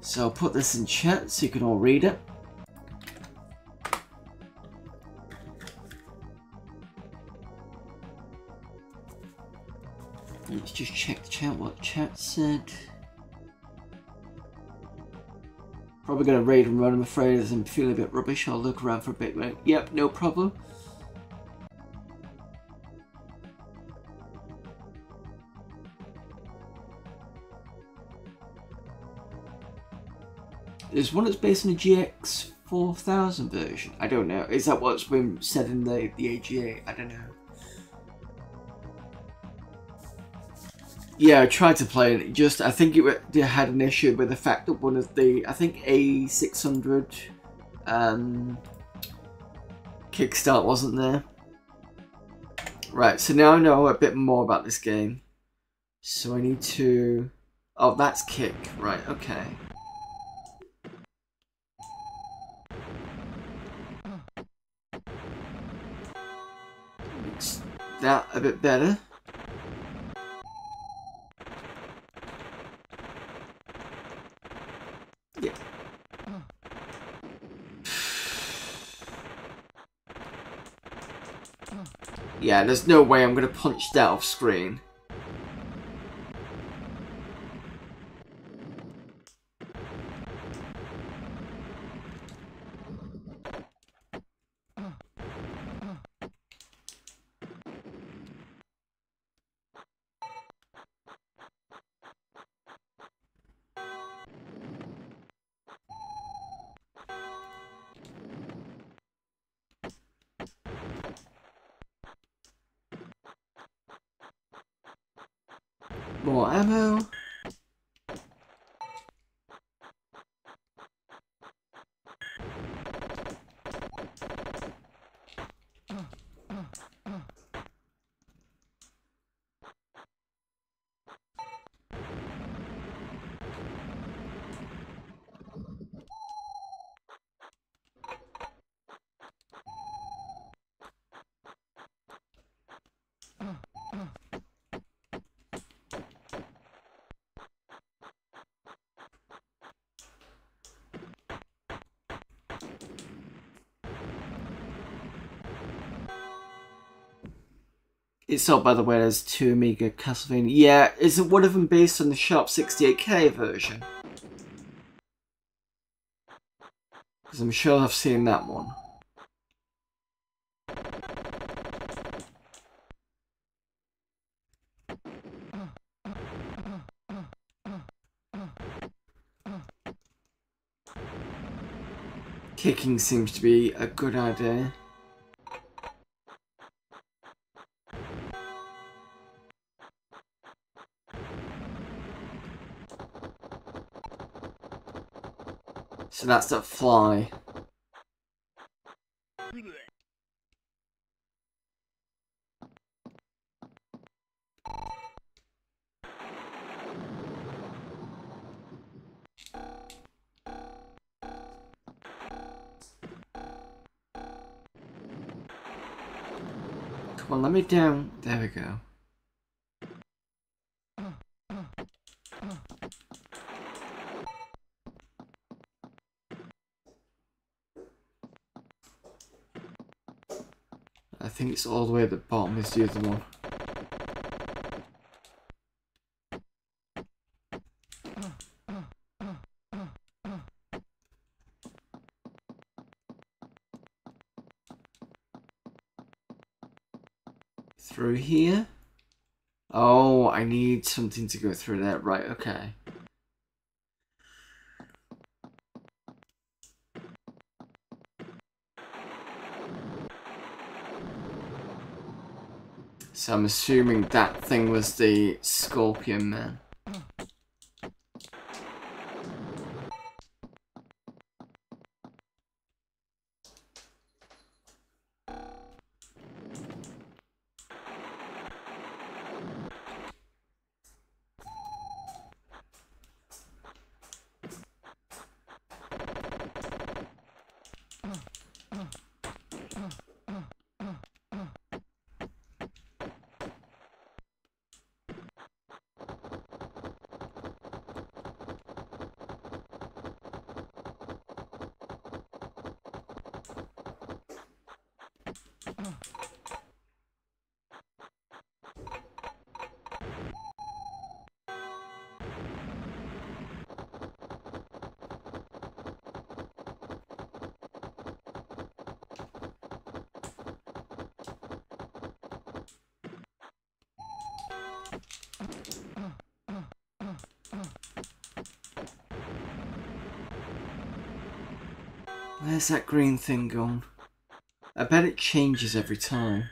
So I'll put this in chat so you can all read it. Let's just check the chat, what chat said. Probably going to raid and run, I'm afraid, as I'm feeling a bit rubbish. I'll look around for a bit. Right? Yep, no problem. There's one that's based on the GX 4000 version. I don't know. Is that what's been said in the, the AGA? I don't know. Yeah, I tried to play and it just, I think it, it had an issue with the fact that one of the, I think A600 um, kickstart wasn't there. Right, so now I know a bit more about this game. So I need to... Oh, that's kick. Right, okay. That a bit better. Yeah. Yeah, there's no way I'm gonna punch that off screen. More ammo. It's not, by the way, there's two Amiga Castlevania. Yeah, is it one of them based on the Sharp 68K version? Because I'm sure I've seen that one. Kicking seems to be a good idea. So that's a fly. Come on, let me down. There we go. I think it's all the way at the bottom is the other one. Through here? Oh, I need something to go through there. Right, okay. So I'm assuming that thing was the Scorpion Man. That green thing gone? I bet it changes every time.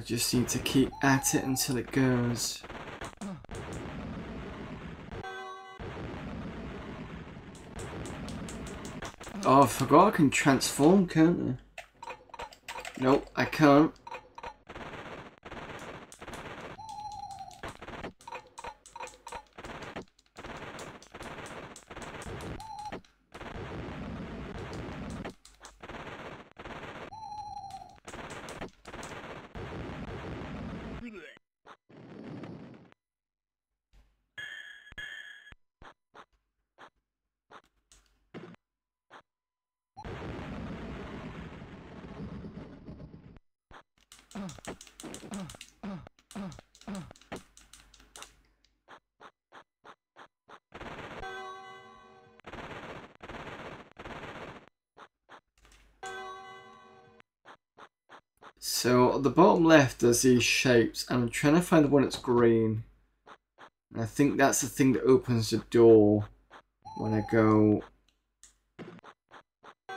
I just need to keep at it until it goes. Oh, I forgot I can transform, can't I? Nope, I can't. So at the there's these shapes and I'm trying to find the one that's green. And I think that's the thing that opens the door when I go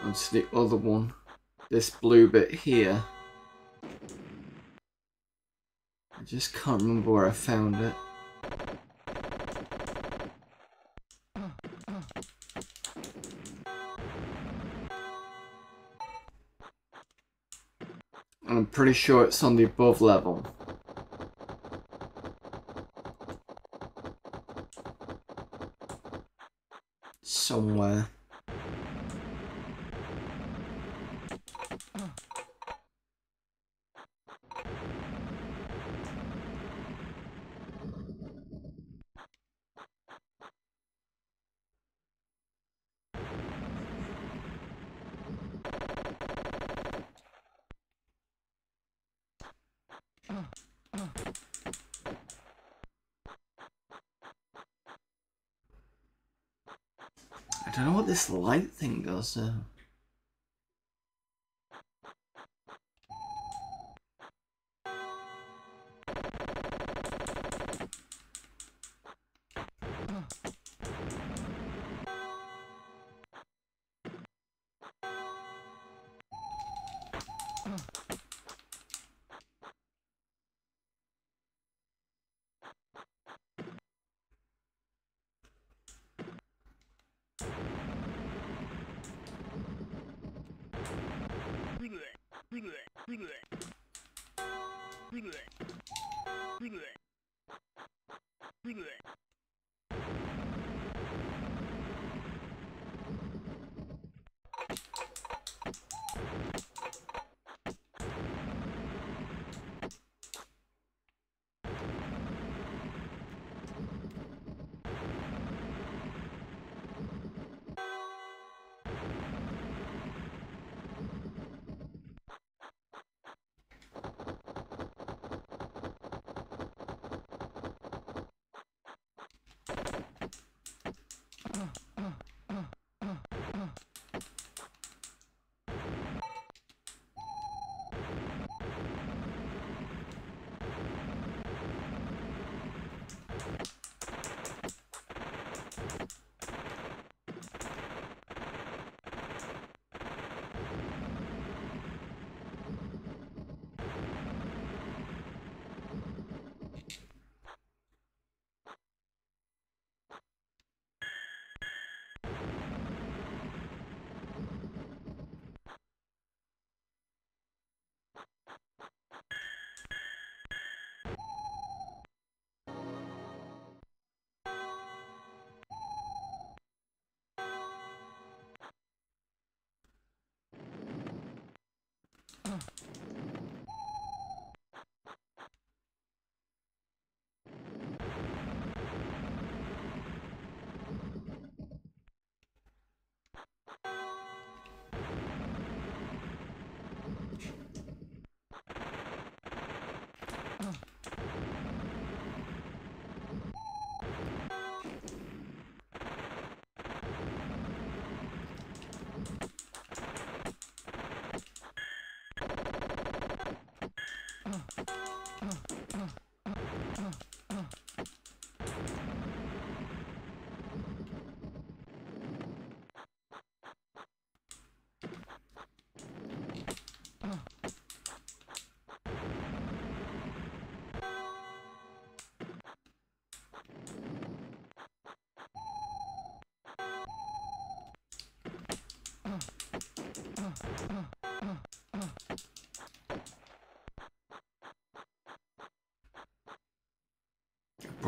onto the other one. This blue bit here. I just can't remember where I found it. Pretty sure it's on the above level. Somewhere. I don't know what this light thing goes though.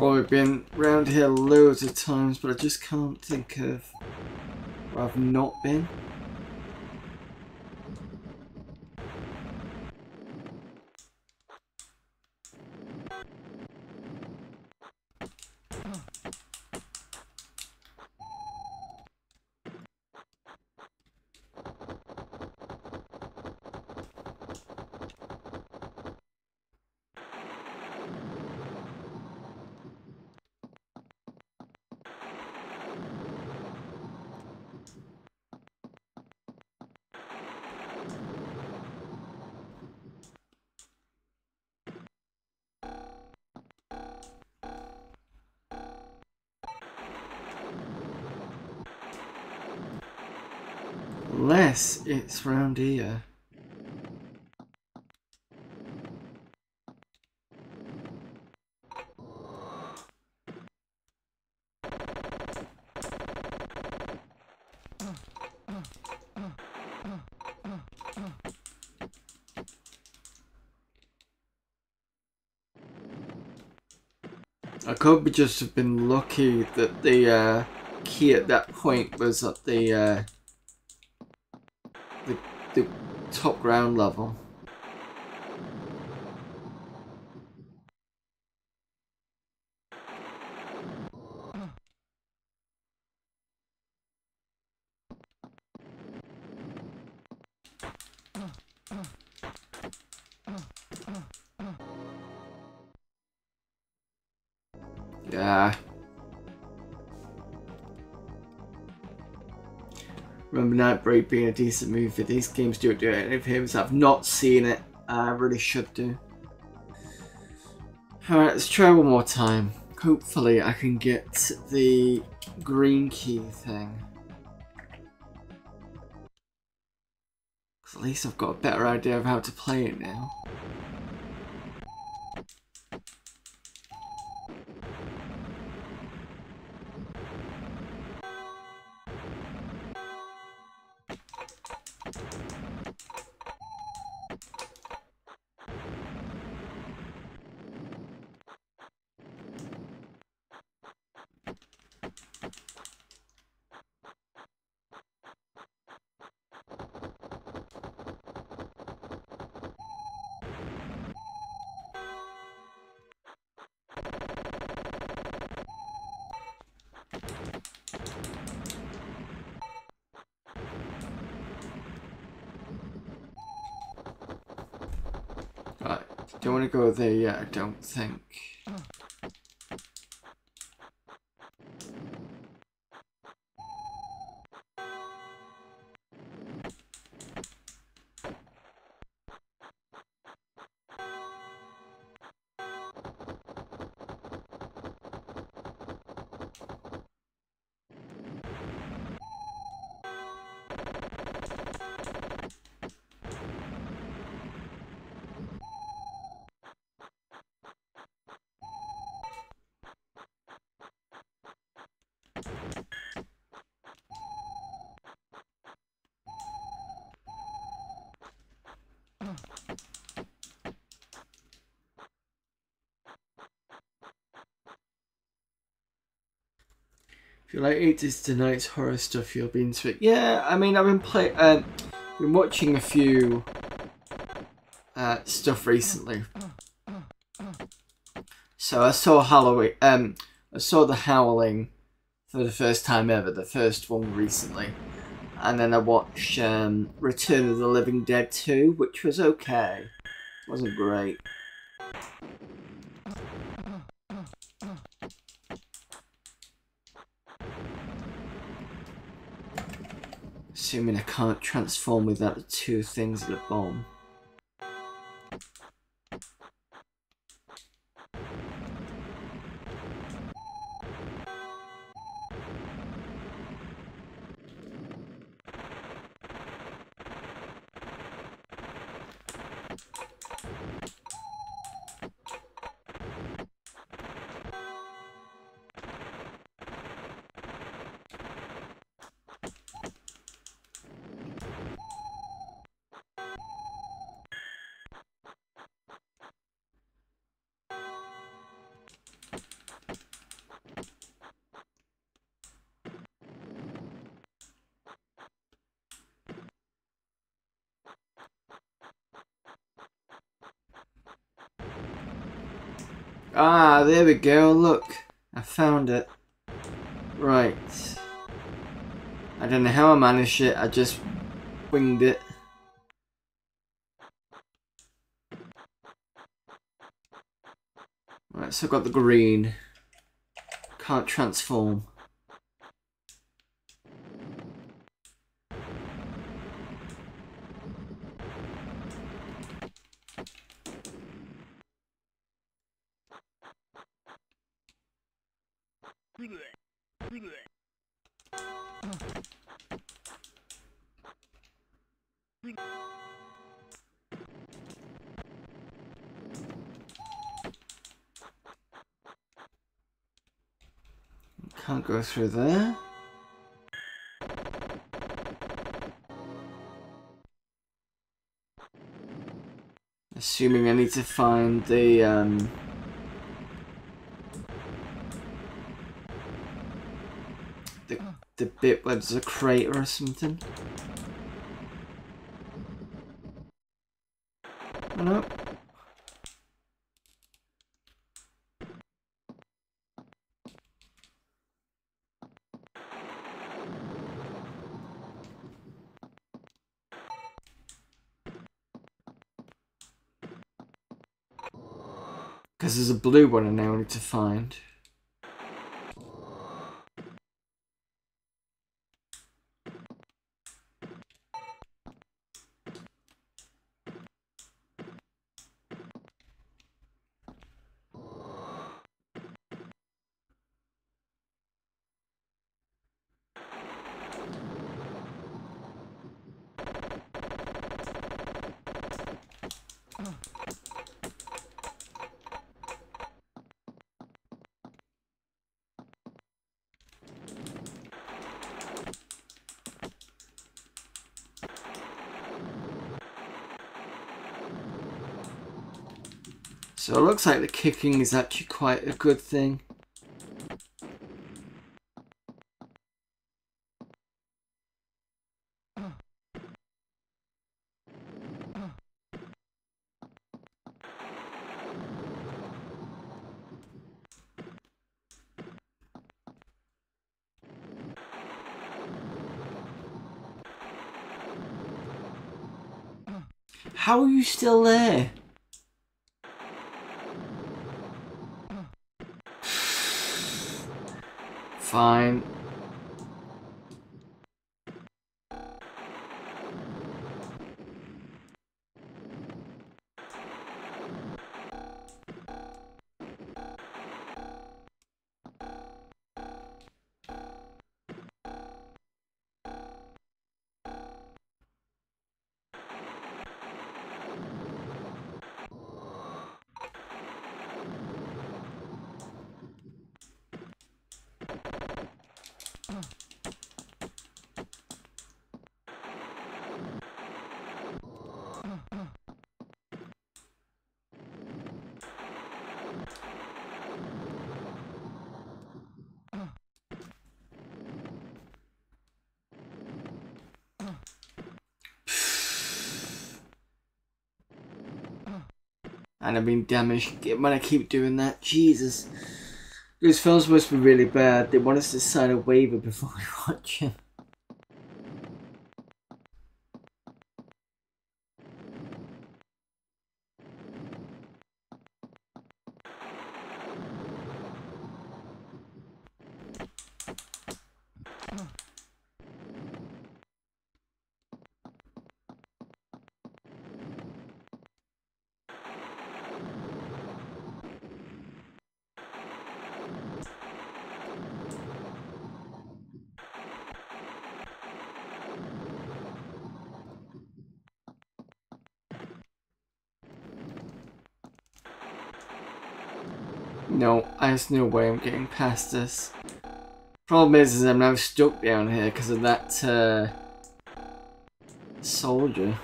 Probably been round here loads of times, but I just can't think of where I've not been. Unless it's round here. I could just have been lucky that the uh, key at that point was at the uh, the, the top ground level. Nightbreed being a decent movie. These games don't do it. If him, I've not seen it. I really should do. Alright, let's try one more time. Hopefully I can get the green key thing. At least I've got a better idea of how to play it now. Right, don't want to go there yet, I don't think. You like 80s tonight's horror stuff, you'll be into it. Yeah, I mean, I've been play, uh, been watching a few uh, stuff recently. So I saw Halloween. Um, I saw The Howling for the first time ever, the first one recently, and then I watched um, Return of the Living Dead 2, which was okay. It wasn't great. Assuming I can't transform without the two things at the bomb. We go, look. I found it. Right. I don't know how I managed it, I just winged it. Right, so I've got the green. Can't transform. Through there. Assuming I need to find the um the the bit where there's a crater or something. Oh. Because there's a blue one I now need to find. So it looks like the kicking is actually quite a good thing. How are you still there? Fine. And I've been damaged when I keep doing that. Jesus. This film's to be really bad. They want us to sign a waiver before we watch it. No, no way I'm getting past this. Problem is, is I'm now stuck down here because of that, uh, soldier.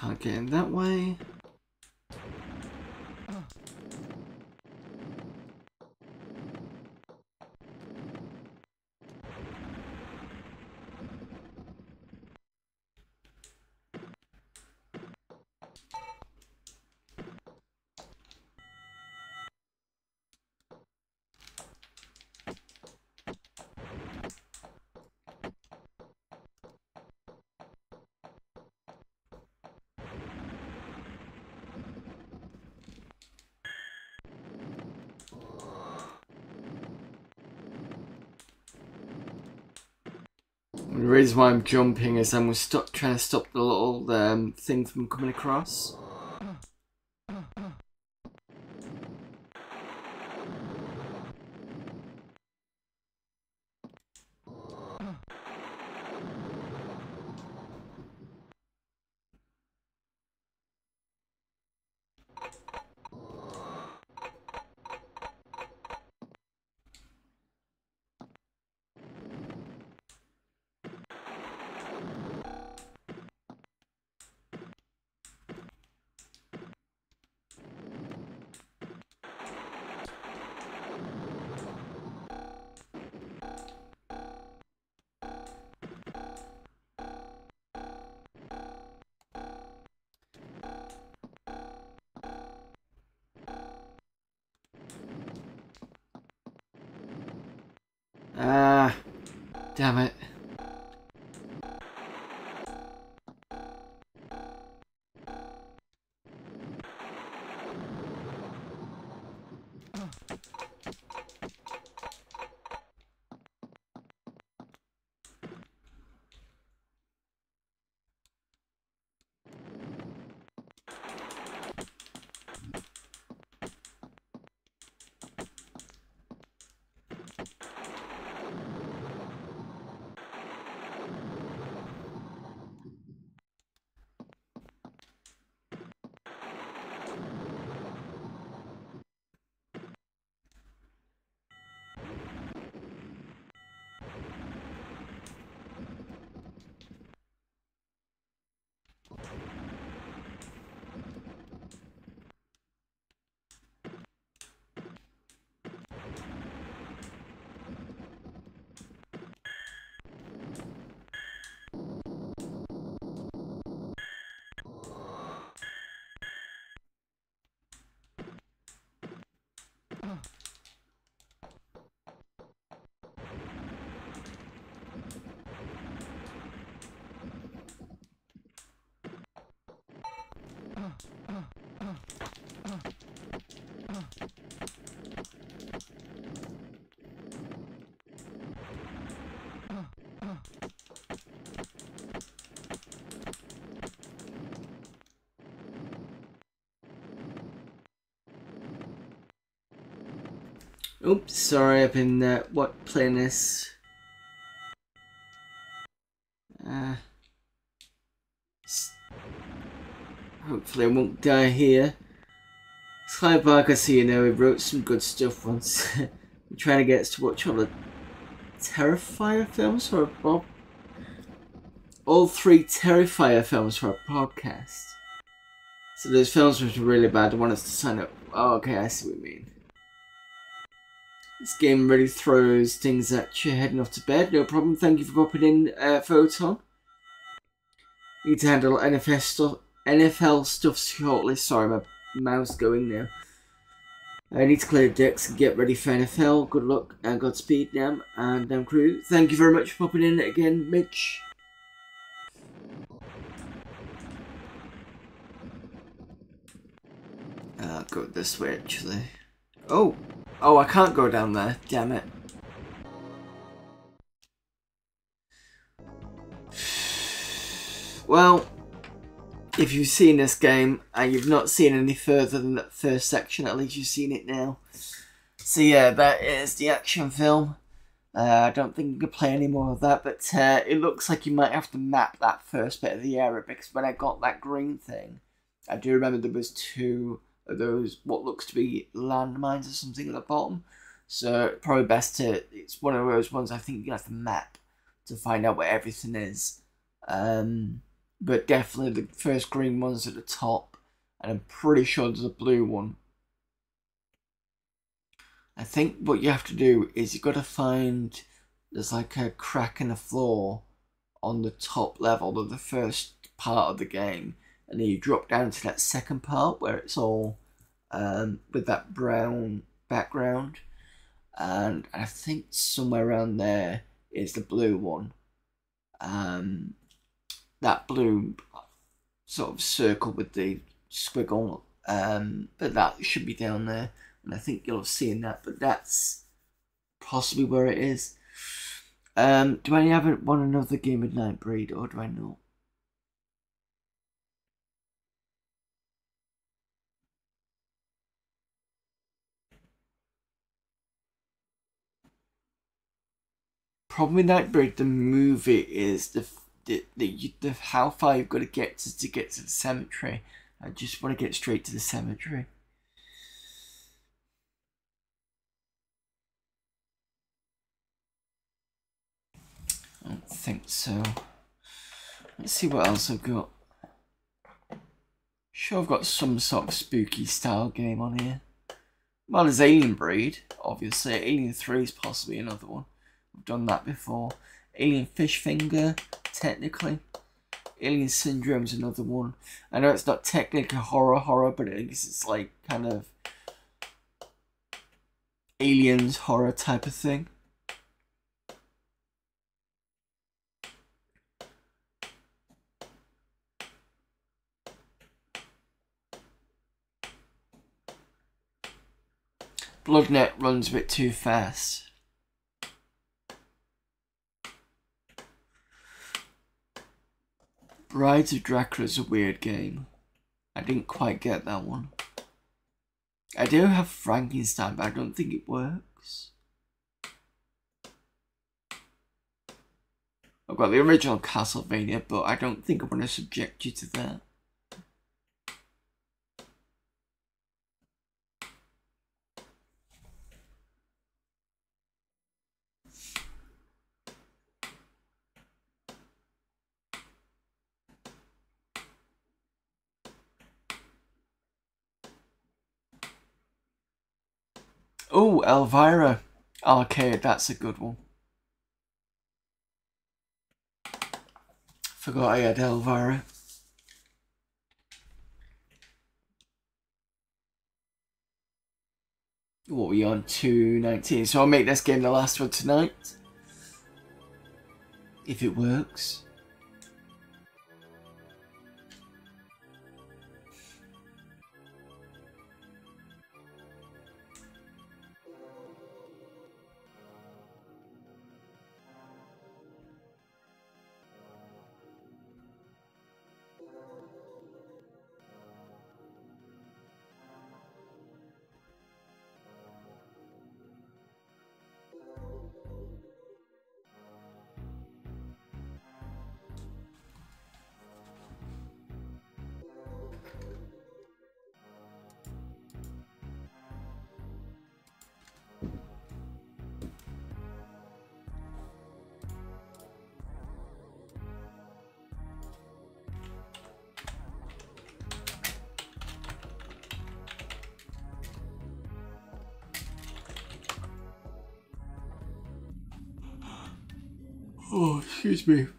Can't get in that way. Reason why I'm jumping is I'm stop, trying to stop the little um, thing from coming across. Sorry, I've been uh, what playing this. Uh, hopefully, I won't die here. Clive Barker, so you know, he wrote some good stuff once. I'm trying to get us to watch all the Terrifier films for a Bob. All three Terrifier films for a podcast. So those films are really bad. I want us to sign up. Oh, okay, I see what you mean. Game really throws things at you heading off to bed. No problem. Thank you for popping in, uh, Photon. Need to handle NFL stuff, NFL stuff shortly. Sorry, my mouse going now. I need to clear decks and get ready for NFL. Good luck and Godspeed, Nam and Nam Crew. Thank you very much for popping in again, Mitch. I'll go this way actually. Oh! Oh, I can't go down there. Damn it. Well, if you've seen this game and you've not seen any further than that first section, at least you've seen it now. So yeah, that is the action film. Uh, I don't think you can play any more of that, but uh, it looks like you might have to map that first bit of the area because when I got that green thing, I do remember there was two those what looks to be landmines or something at the bottom. So probably best to it's one of those ones I think you have to map to find out where everything is. Um, but definitely the first green one's at the top, and I'm pretty sure there's a blue one. I think what you have to do is you've got to find there's like a crack in the floor on the top level of the first part of the game, and then you drop down to that second part where it's all um, with that brown background, and I think somewhere around there is the blue one. Um, that blue sort of circle with the squiggle, um, but that should be down there, and I think you'll have seen that. But that's possibly where it is. Um, do I have want another game of Nightbreed, or do I not? Problem with Nightbreed, the movie, is the the, the, the how far you've got to get to, to get to the cemetery. I just want to get straight to the cemetery. I don't think so. Let's see what else I've got. Sure, I've got some sort of spooky style game on here. Well, there's Alien Breed, obviously. Alien 3 is possibly another one. Done that before. Alien Fish Finger, technically. Alien Syndrome's another one. I know it's not technically horror horror, but I guess it's like kind of aliens horror type of thing. Bloodnet runs a bit too fast. Brides of Dracula is a weird game. I didn't quite get that one. I do have Frankenstein, but I don't think it works. I've got the original Castlevania, but I don't think I want to subject you to that. Oh, Elvira Arcade, that's a good one. Forgot I had Elvira. What are we on? 219. So I'll make this game the last one tonight. If it works. Excuse me.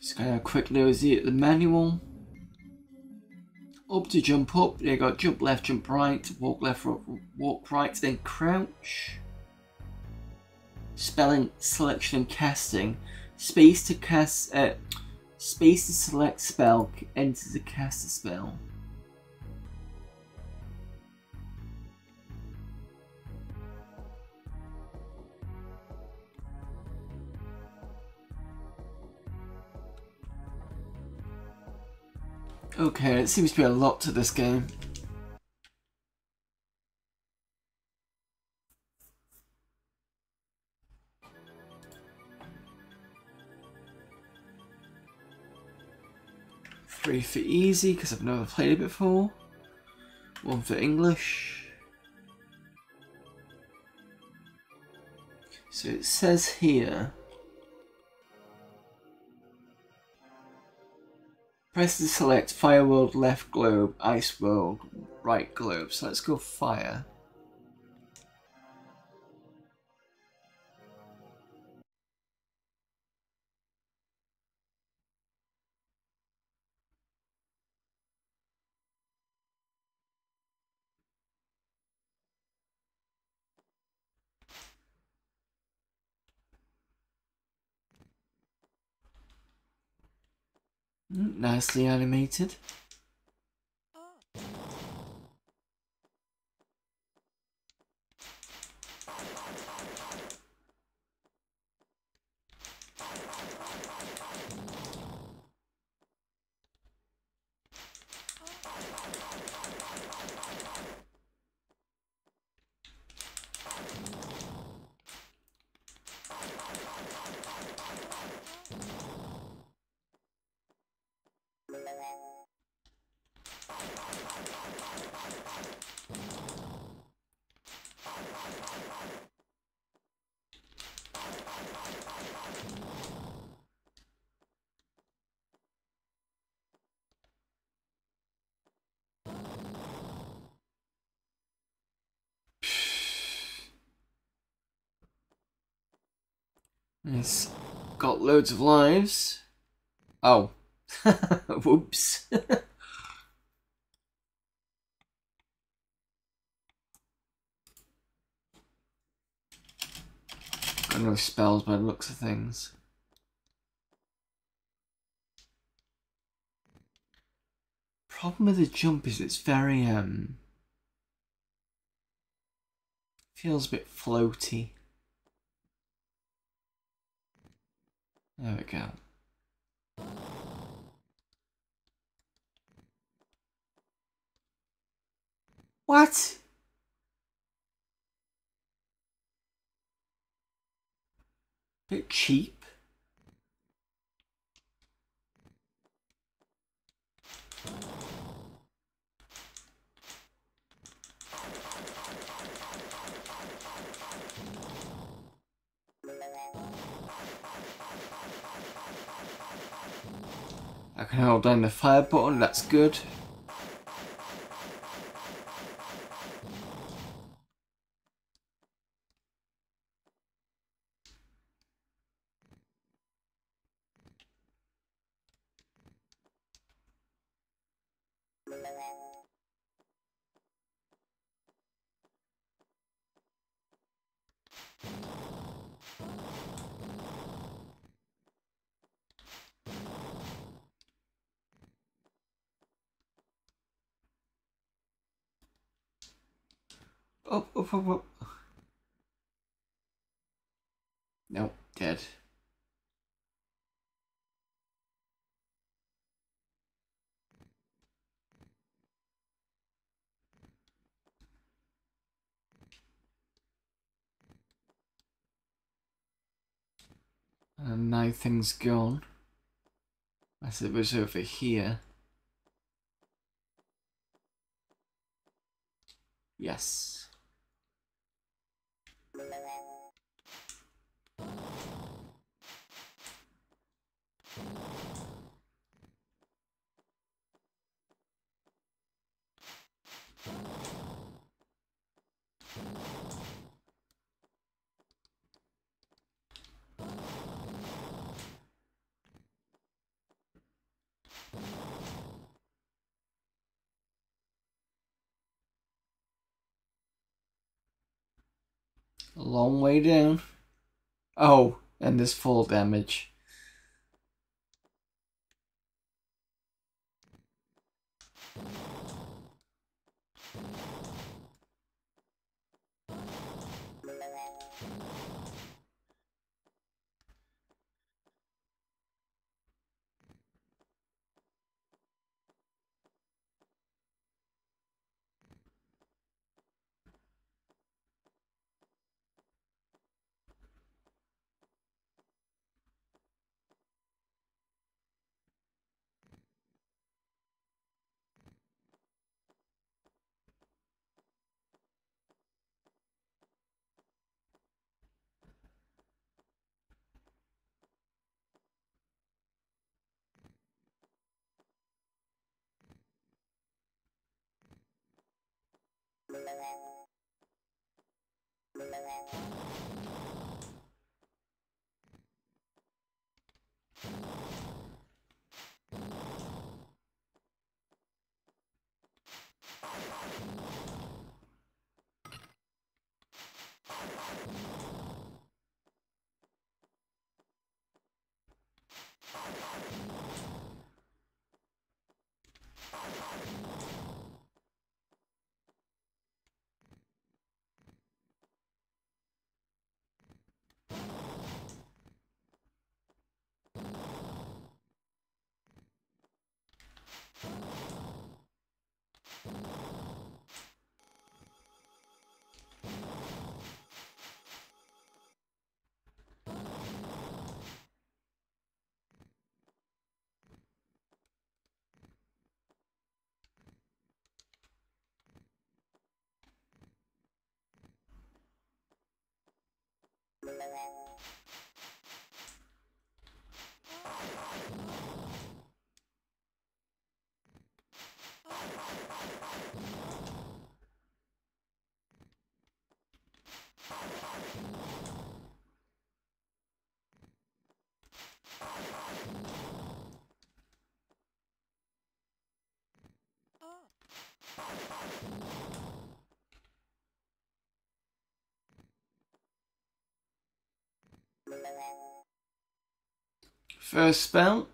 Just gonna quick nosy at the manual. Up to jump up, you got jump left, jump right, walk left, walk right, then crouch. Spelling, selection and casting. Space to cast, uh, space to select spell, enter to cast a spell. Okay, it seems to be a lot to this game. Three for easy, because I've never played it before. One for English. So it says here Press to select Fire World left globe, Ice World right globe. So let's go Fire. Mm, nicely animated. Got loads of lives. Oh. Whoops. got no spells by the looks of things. Problem with the jump is it's very um feels a bit floaty. There we go. What? Bit cheap. I can hold down the fire button, that's good. Up. Nope, dead. And now things gone. As it was over here. Yes. A long way down. Oh, and this full damage. Oh, my God. First spell.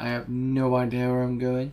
I have no idea where I'm going.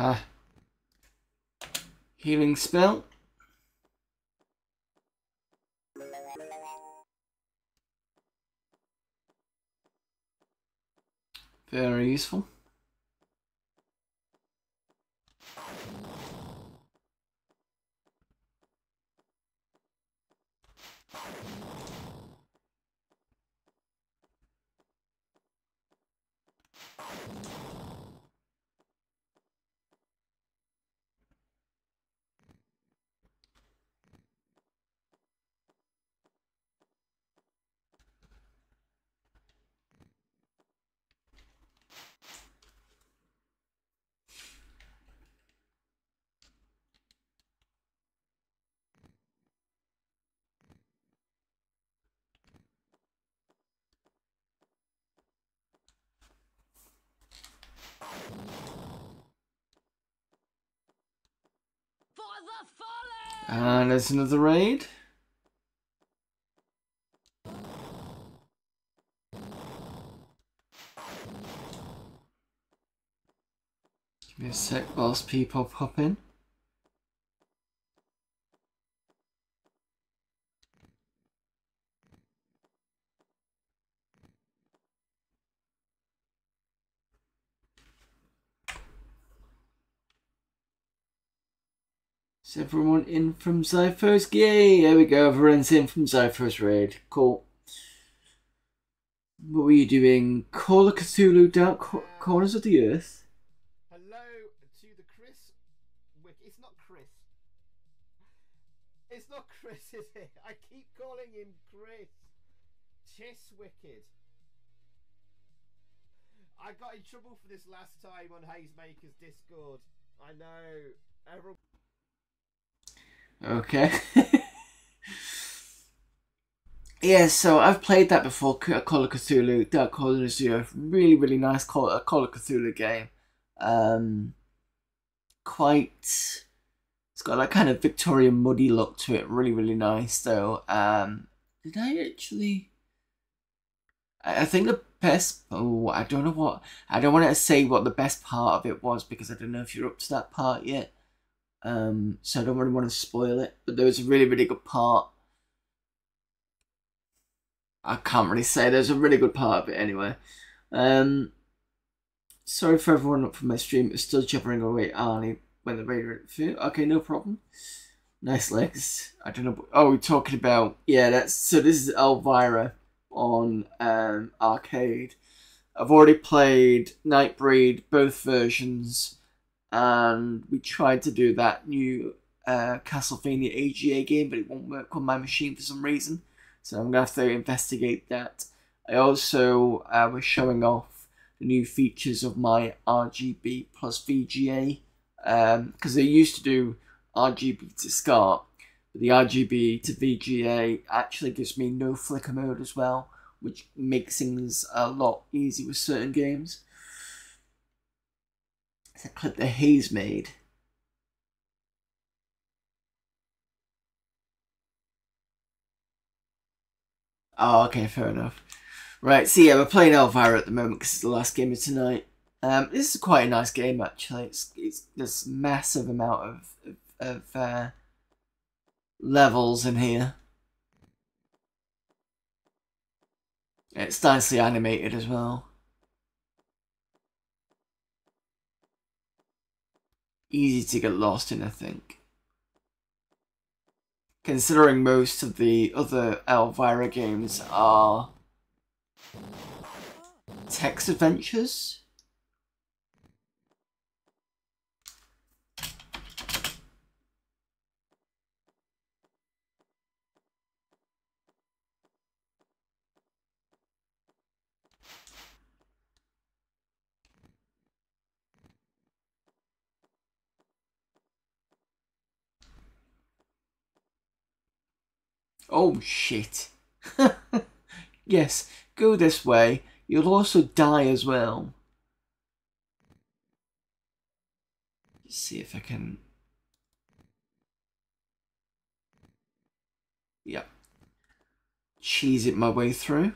Ah. Healing spell. Very useful. Another raid. Give me a sec whilst people pop in. Everyone in from Zyphos? Yay! There we go. Everyone's in from Zyphos raid. Cool. What were you doing? Call of Cthulhu Dark Corners of the Earth? Hello to the Chris. It's not Chris. It's not Chris, is it? I keep calling him Chris. Chiss Wicked. I got in trouble for this last time on Hazemaker's Discord. I know. Everyone. Okay. yeah, so I've played that before. Call of Cthulhu, Dark Corners of Earth. Really, really nice Call, Call of Cthulhu game. Um, quite. It's got that kind of Victorian muddy look to it. Really, really nice though. Um, did I actually? I think the best. Oh, I don't know what. I don't want to say what the best part of it was because I don't know if you're up to that part yet. Um, so I don't really want to spoil it. But there was a really, really good part. I can't really say. There's a really good part of it anyway. Um, sorry for everyone up from my stream. It's still jabbering away Arnie when the radio food. Okay, no problem. Nice legs. I don't know. Oh, we're talking about yeah. That's so. This is Elvira on um, arcade. I've already played Nightbreed, both versions and we tried to do that new uh, Castlevania AGA game, but it won't work on my machine for some reason. So I'm gonna have to investigate that. I also uh, was showing off the new features of my RGB plus VGA because um, they used to do RGB to SCART, but the RGB to VGA actually gives me no flicker mode as well, which makes things a lot easier with certain games. A clip that he's made. Oh, okay, fair enough. Right, so yeah, we're playing Elvira at the moment because it's the last game of tonight. Um, this is quite a nice game actually. It's it's this massive amount of of, of uh, levels in here. It's nicely animated as well. Easy to get lost in, I think. Considering most of the other Elvira games are text adventures. Oh shit. yes, go this way. You'll also die as well. Let's see if I can. Yep. Cheese it my way through.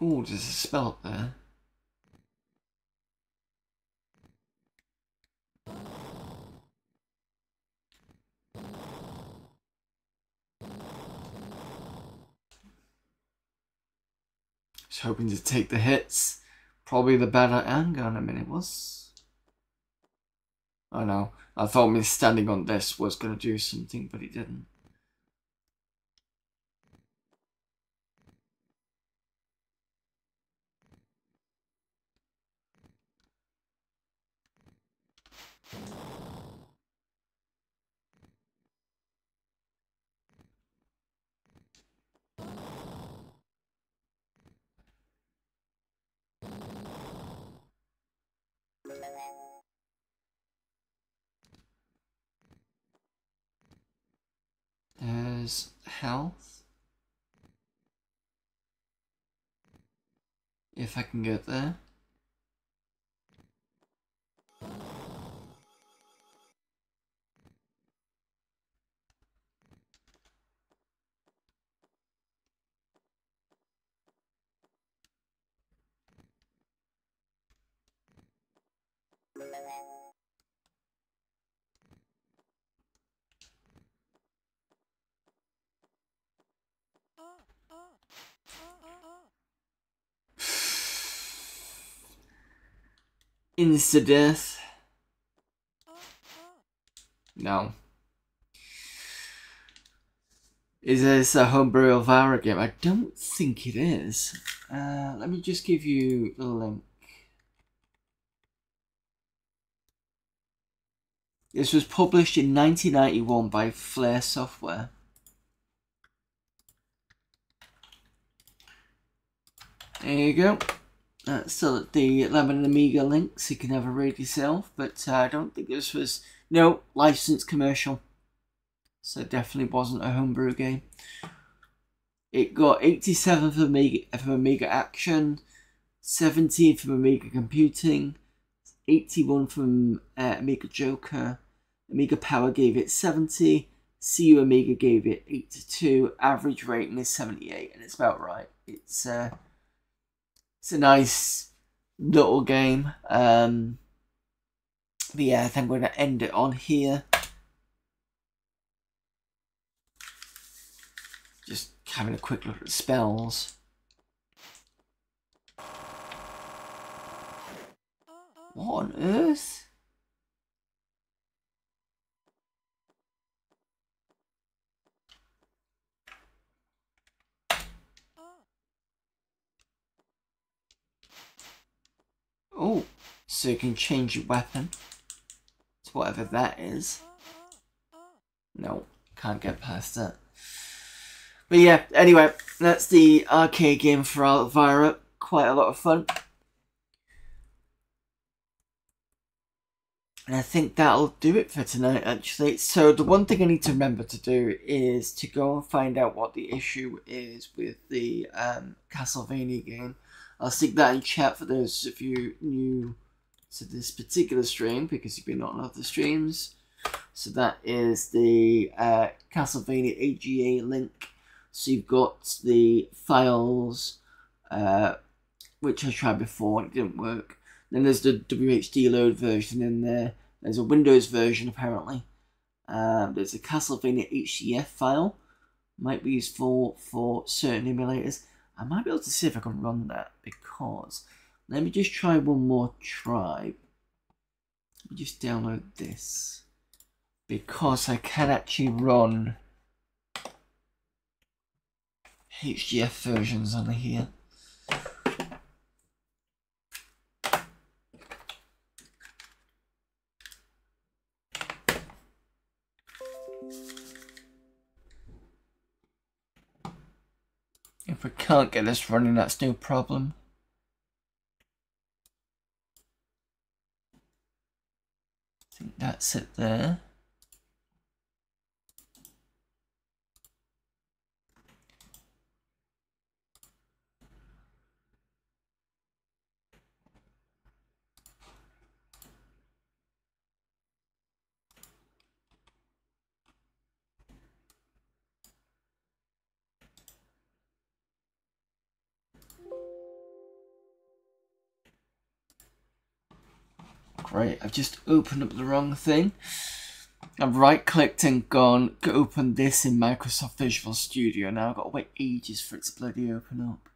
Oh, there's a spell there. Just hoping to take the hits. Probably the better angle in a minute was. I know. I thought me standing on this was going to do something, but it didn't. There's health. If I can get there. Insta death. No. Is this a homebrew Elvira game? I don't think it is. Uh, let me just give you the link. This was published in 1991 by Flair Software. There you go. Uh, still at the Lemon Amiga link, so you can have a read yourself. But uh, I don't think this was no licensed commercial, so definitely wasn't a homebrew game. It got 87 for Amiga Amiga Action, 17 from Amiga Computing, 81 from uh, Amiga Joker. Amiga Power gave it 70. CU Amiga gave it 82. Average rating is 78, and it's about right. It's uh, it's a nice little game. Um, but yeah, I think I'm going to end it on here. Just having a quick look at spells. What on earth? Oh, so you can change your weapon to whatever that is. No, can't get past that. But yeah, anyway, that's the arcade game for Elvira. Quite a lot of fun. And I think that'll do it for tonight, actually. So the one thing I need to remember to do is to go and find out what the issue is with the um, Castlevania game. I'll stick that in chat for those of you new to this particular stream because you've been on other streams. So that is the uh, Castlevania AGA link. So you've got the files, uh, which I tried before and it didn't work. Then there's the WHD load version in there. There's a Windows version apparently. Um, there's a Castlevania HDF file. Might be useful for certain emulators. I might be able to see if I can run that because let me just try one more try. Let me just download this because I can actually run HDF versions on here. Can't get this running, that's no problem. I think that's it there. Great, I've just opened up the wrong thing. I've right clicked and gone, open this in Microsoft Visual Studio. Now I've got to wait ages for it to bloody open up.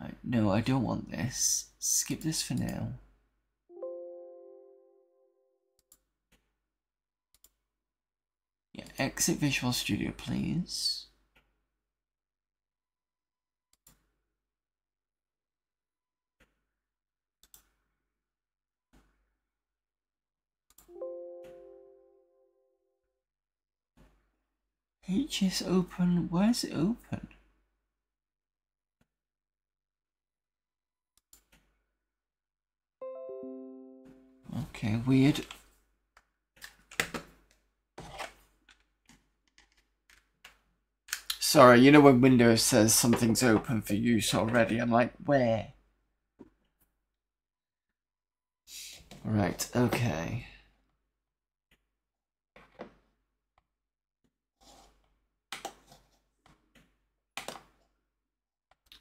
Right, no, I don't want this. Skip this for now. Yeah, exit Visual Studio, please. HS open. Why is it open? Okay, weird. Sorry, you know when Windows says something's open for use already, I'm like, where? Right, okay.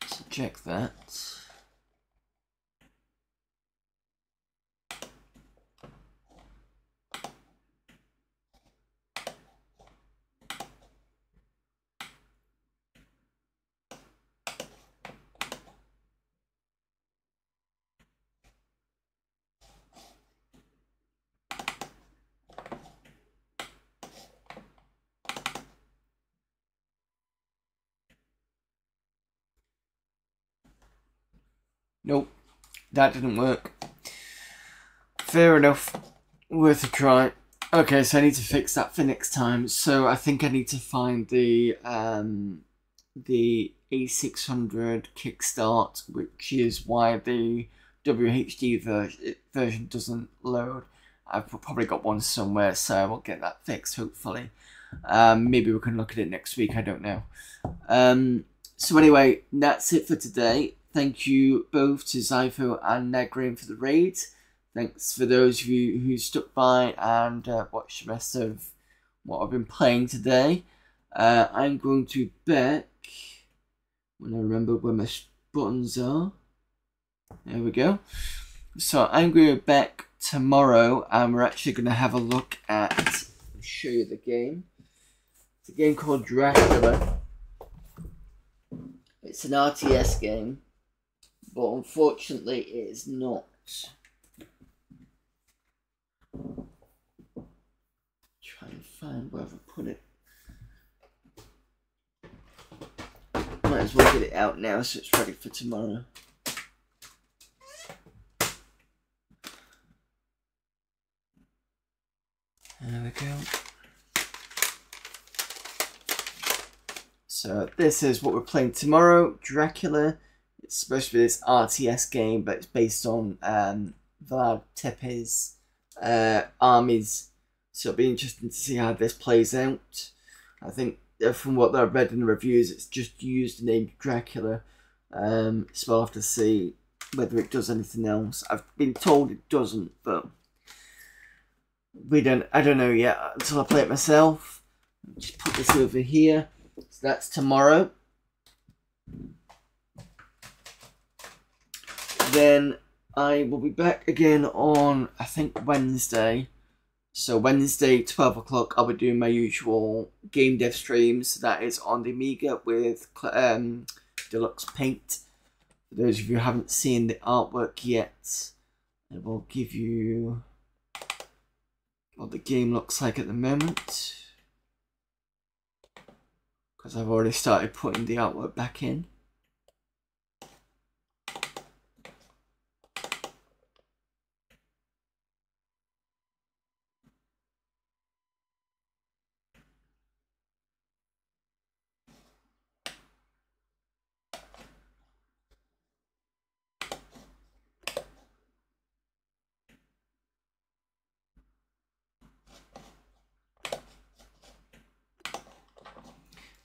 So check that. Nope, that didn't work. Fair enough. Worth a try. Okay, so I need to fix that for next time. So I think I need to find the um, the A600 kickstart, which is why the WHD ver version doesn't load. I've probably got one somewhere, so I will get that fixed hopefully. Um, maybe we can look at it next week. I don't know. Um, so anyway, that's it for today. Thank you both to Zypho and Negrin for the raid. Thanks for those of you who stuck by and uh, watched the rest of what I've been playing today. Uh, I'm going to back when I remember where my buttons are. There we go. So I'm going to back tomorrow and we're actually going to have a look at, show you the game. It's a game called Dracula. It's an RTS game but unfortunately it is not. Try and find where I've put it. Might as well get it out now so it's ready for tomorrow. There we go. So this is what we're playing tomorrow, Dracula. Be this RTS game, but it's based on um, Vlad Tepes' uh, armies. So it'll be interesting to see how this plays out. I think uh, from what I've read in the reviews, it's just used the name Dracula. Um, so we'll have to see whether it does anything else. I've been told it doesn't, but we don't. I don't know yet until I play it myself. Just put this over here. So that's tomorrow. Then I will be back again on, I think, Wednesday. So Wednesday, 12 o'clock, I'll be doing my usual game dev streams. That is on the Amiga with um, Deluxe Paint. For those of you who haven't seen the artwork yet, I will give you what the game looks like at the moment. Because I've already started putting the artwork back in.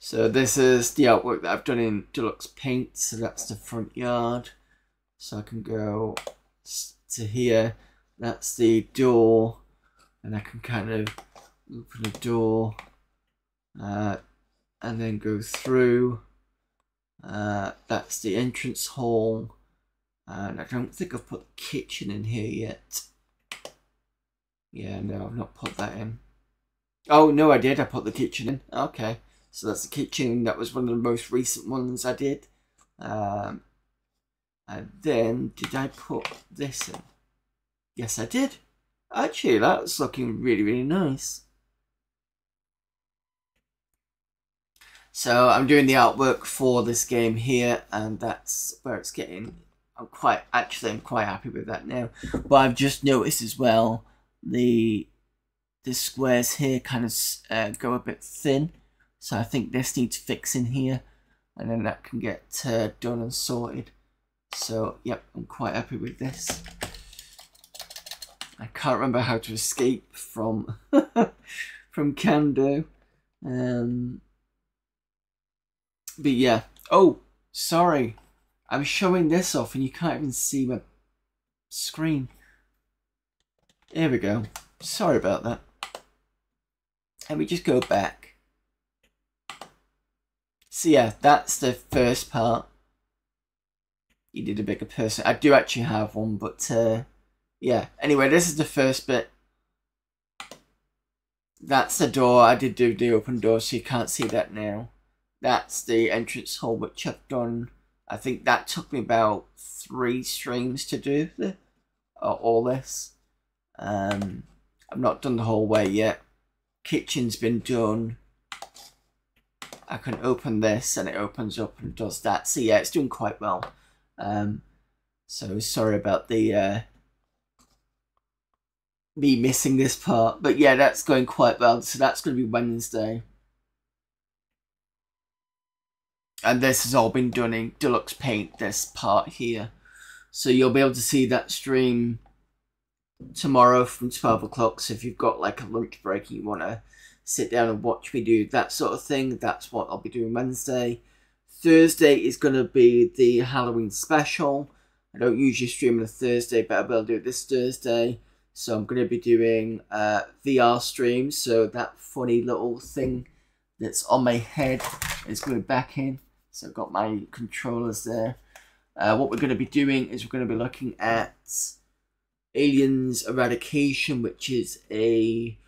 So this is the artwork that I've done in Deluxe Paint. So that's the front yard. So I can go to here. That's the door. And I can kind of open the door. Uh, and then go through. Uh, that's the entrance hall. And I don't think I've put the kitchen in here yet. Yeah, no, I've not put that in. Oh, no, I did. I put the kitchen in. Okay. So that's the kitchen. That was one of the most recent ones I did. Um, and then, did I put this in? Yes, I did. Actually, that's looking really, really nice. So I'm doing the artwork for this game here, and that's where it's getting. I'm quite actually I'm quite happy with that now. But I've just noticed as well the the squares here kind of uh, go a bit thin, so I think this needs fixing here, and then that can get uh, done and sorted. So yep, I'm quite happy with this. I can't remember how to escape from from Kando. Um, but yeah. Oh, sorry. I'm showing this off and you can't even see my screen. Here we go. Sorry about that. Let me just go back. So yeah, that's the first part. You did a bigger person. I do actually have one, but uh, yeah. Anyway, this is the first bit. That's the door. I did do the open door, so you can't see that now. That's the entrance hall, which I've done. I think that took me about three streams to do the, uh, all this. Um, I've not done the whole way yet. Kitchen's been done. I can open this and it opens up and does that. So yeah, it's doing quite well. Um, so sorry about the uh, me missing this part, but yeah, that's going quite well. So that's going to be Wednesday. And this has all been done in Deluxe Paint, this part here. So you'll be able to see that stream tomorrow from 12 o'clock. So if you've got like a lunch break and you want to sit down and watch me do that sort of thing, that's what I'll be doing Wednesday. Thursday is going to be the Halloween special. I don't usually stream on a Thursday, but I will do it this Thursday. So I'm going to be doing uh, VR streams. So that funny little thing that's on my head is going back in. So I've got my controllers there. Uh, what we're going to be doing is we're going to be looking at Aliens Eradication, which is a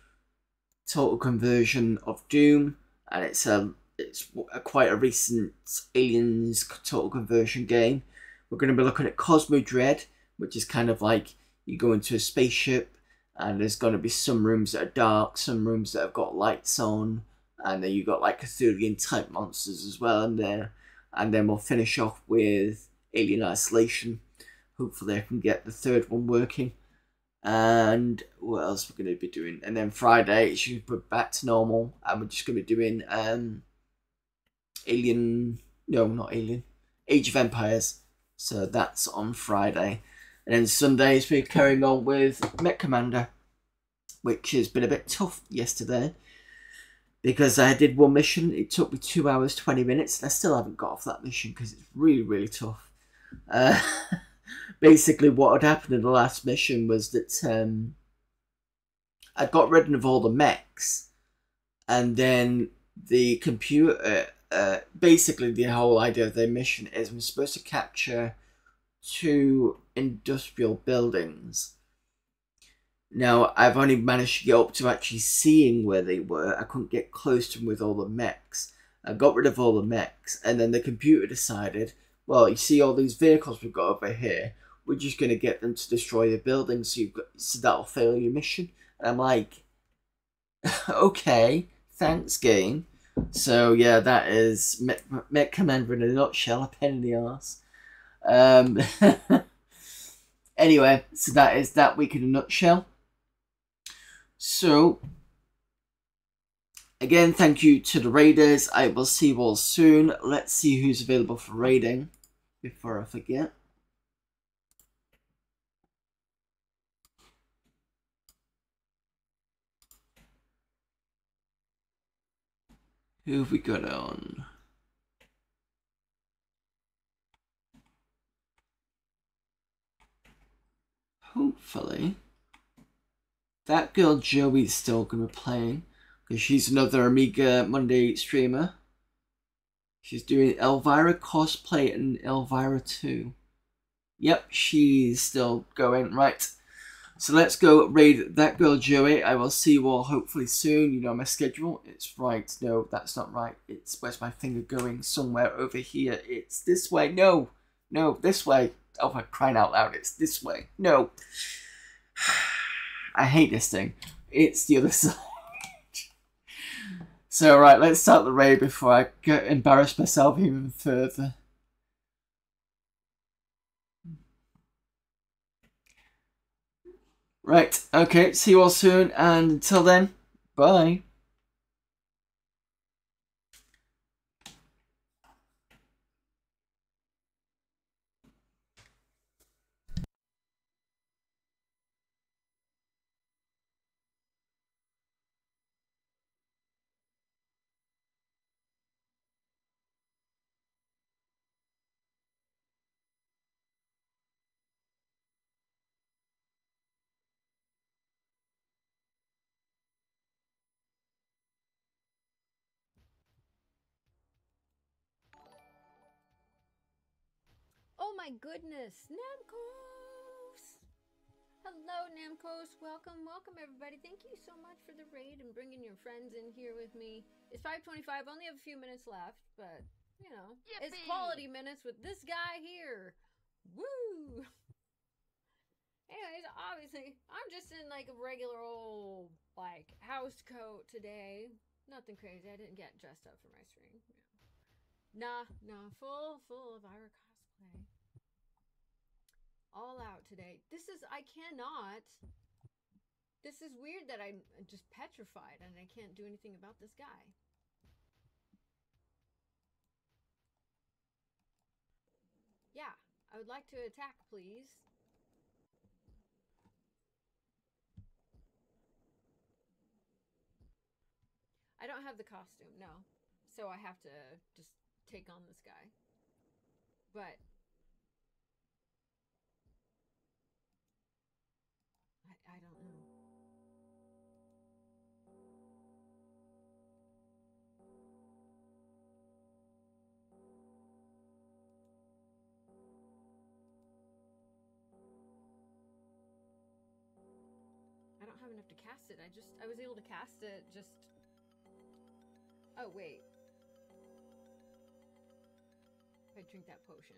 total conversion of Doom, and it's a it's a, quite a recent Aliens total conversion game. We're going to be looking at Cosmodread, which is kind of like you go into a spaceship and there's going to be some rooms that are dark, some rooms that have got lights on, and then you've got like Cthulhian type monsters as well in there. And then we'll finish off with Alien Isolation. Hopefully, I can get the third one working. And what else we're going to be doing? And then Friday, it should be back to normal. And we're just going to be doing um, Alien. No, not Alien. Age of Empires. So that's on Friday. And then Sundays, we're carrying on with MechCommander, which has been a bit tough yesterday because I did one mission. It took me two hours, 20 minutes, and I still haven't got off that mission because it's really, really tough. Uh, basically, what had happened in the last mission was that um, I got rid of all the mechs, and then the computer. Uh, basically, the whole idea of the mission is I'm supposed to capture two industrial buildings now, I've only managed to get up to actually seeing where they were. I couldn't get close to them with all the mechs. I got rid of all the mechs, and then the computer decided, well, you see all these vehicles we've got over here, we're just going to get them to destroy the building, so, you've got, so that'll fail your mission. And I'm like, okay, thanks, game. So, yeah, that is MechCommander in a nutshell, a pen in the ass. Um, anyway, so that is that week in a nutshell. So, again, thank you to the raiders. I will see you all soon. Let's see who's available for raiding before I forget. Who have we got on? Hopefully, that girl Joey's still gonna be playing she's another Amiga Monday streamer. She's doing Elvira cosplay and Elvira 2. Yep, she's still going. Right. So let's go raid that girl Joey. I will see you all hopefully soon. You know my schedule. It's right. No, that's not right. It's where's my finger going? Somewhere over here. It's this way. No. No, this way. Oh, I'm crying out loud. It's this way. No. I hate this thing. It's the other side. So, right, let's start the raid before I get embarrassed myself even further. Right, okay, see you all soon, and until then, bye. My goodness, Namcos! Hello, Namcos. Welcome, welcome, everybody. Thank you so much for the raid and bringing your friends in here with me. It's 5:25. Only have a few minutes left, but you know, it's quality minutes with this guy here. Woo! Anyways, obviously, I'm just in like a regular old like house coat today. Nothing crazy. I didn't get dressed up for my stream. Nah, nah, full, full Elvira cosplay all out today. This is I cannot. This is weird that I'm just petrified and I can't do anything about this guy. Yeah, I would like to attack, please. I don't have the costume, no. So I have to just take on this guy. But I have enough to cast it. I just I was able to cast it just Oh wait. I drink that potion.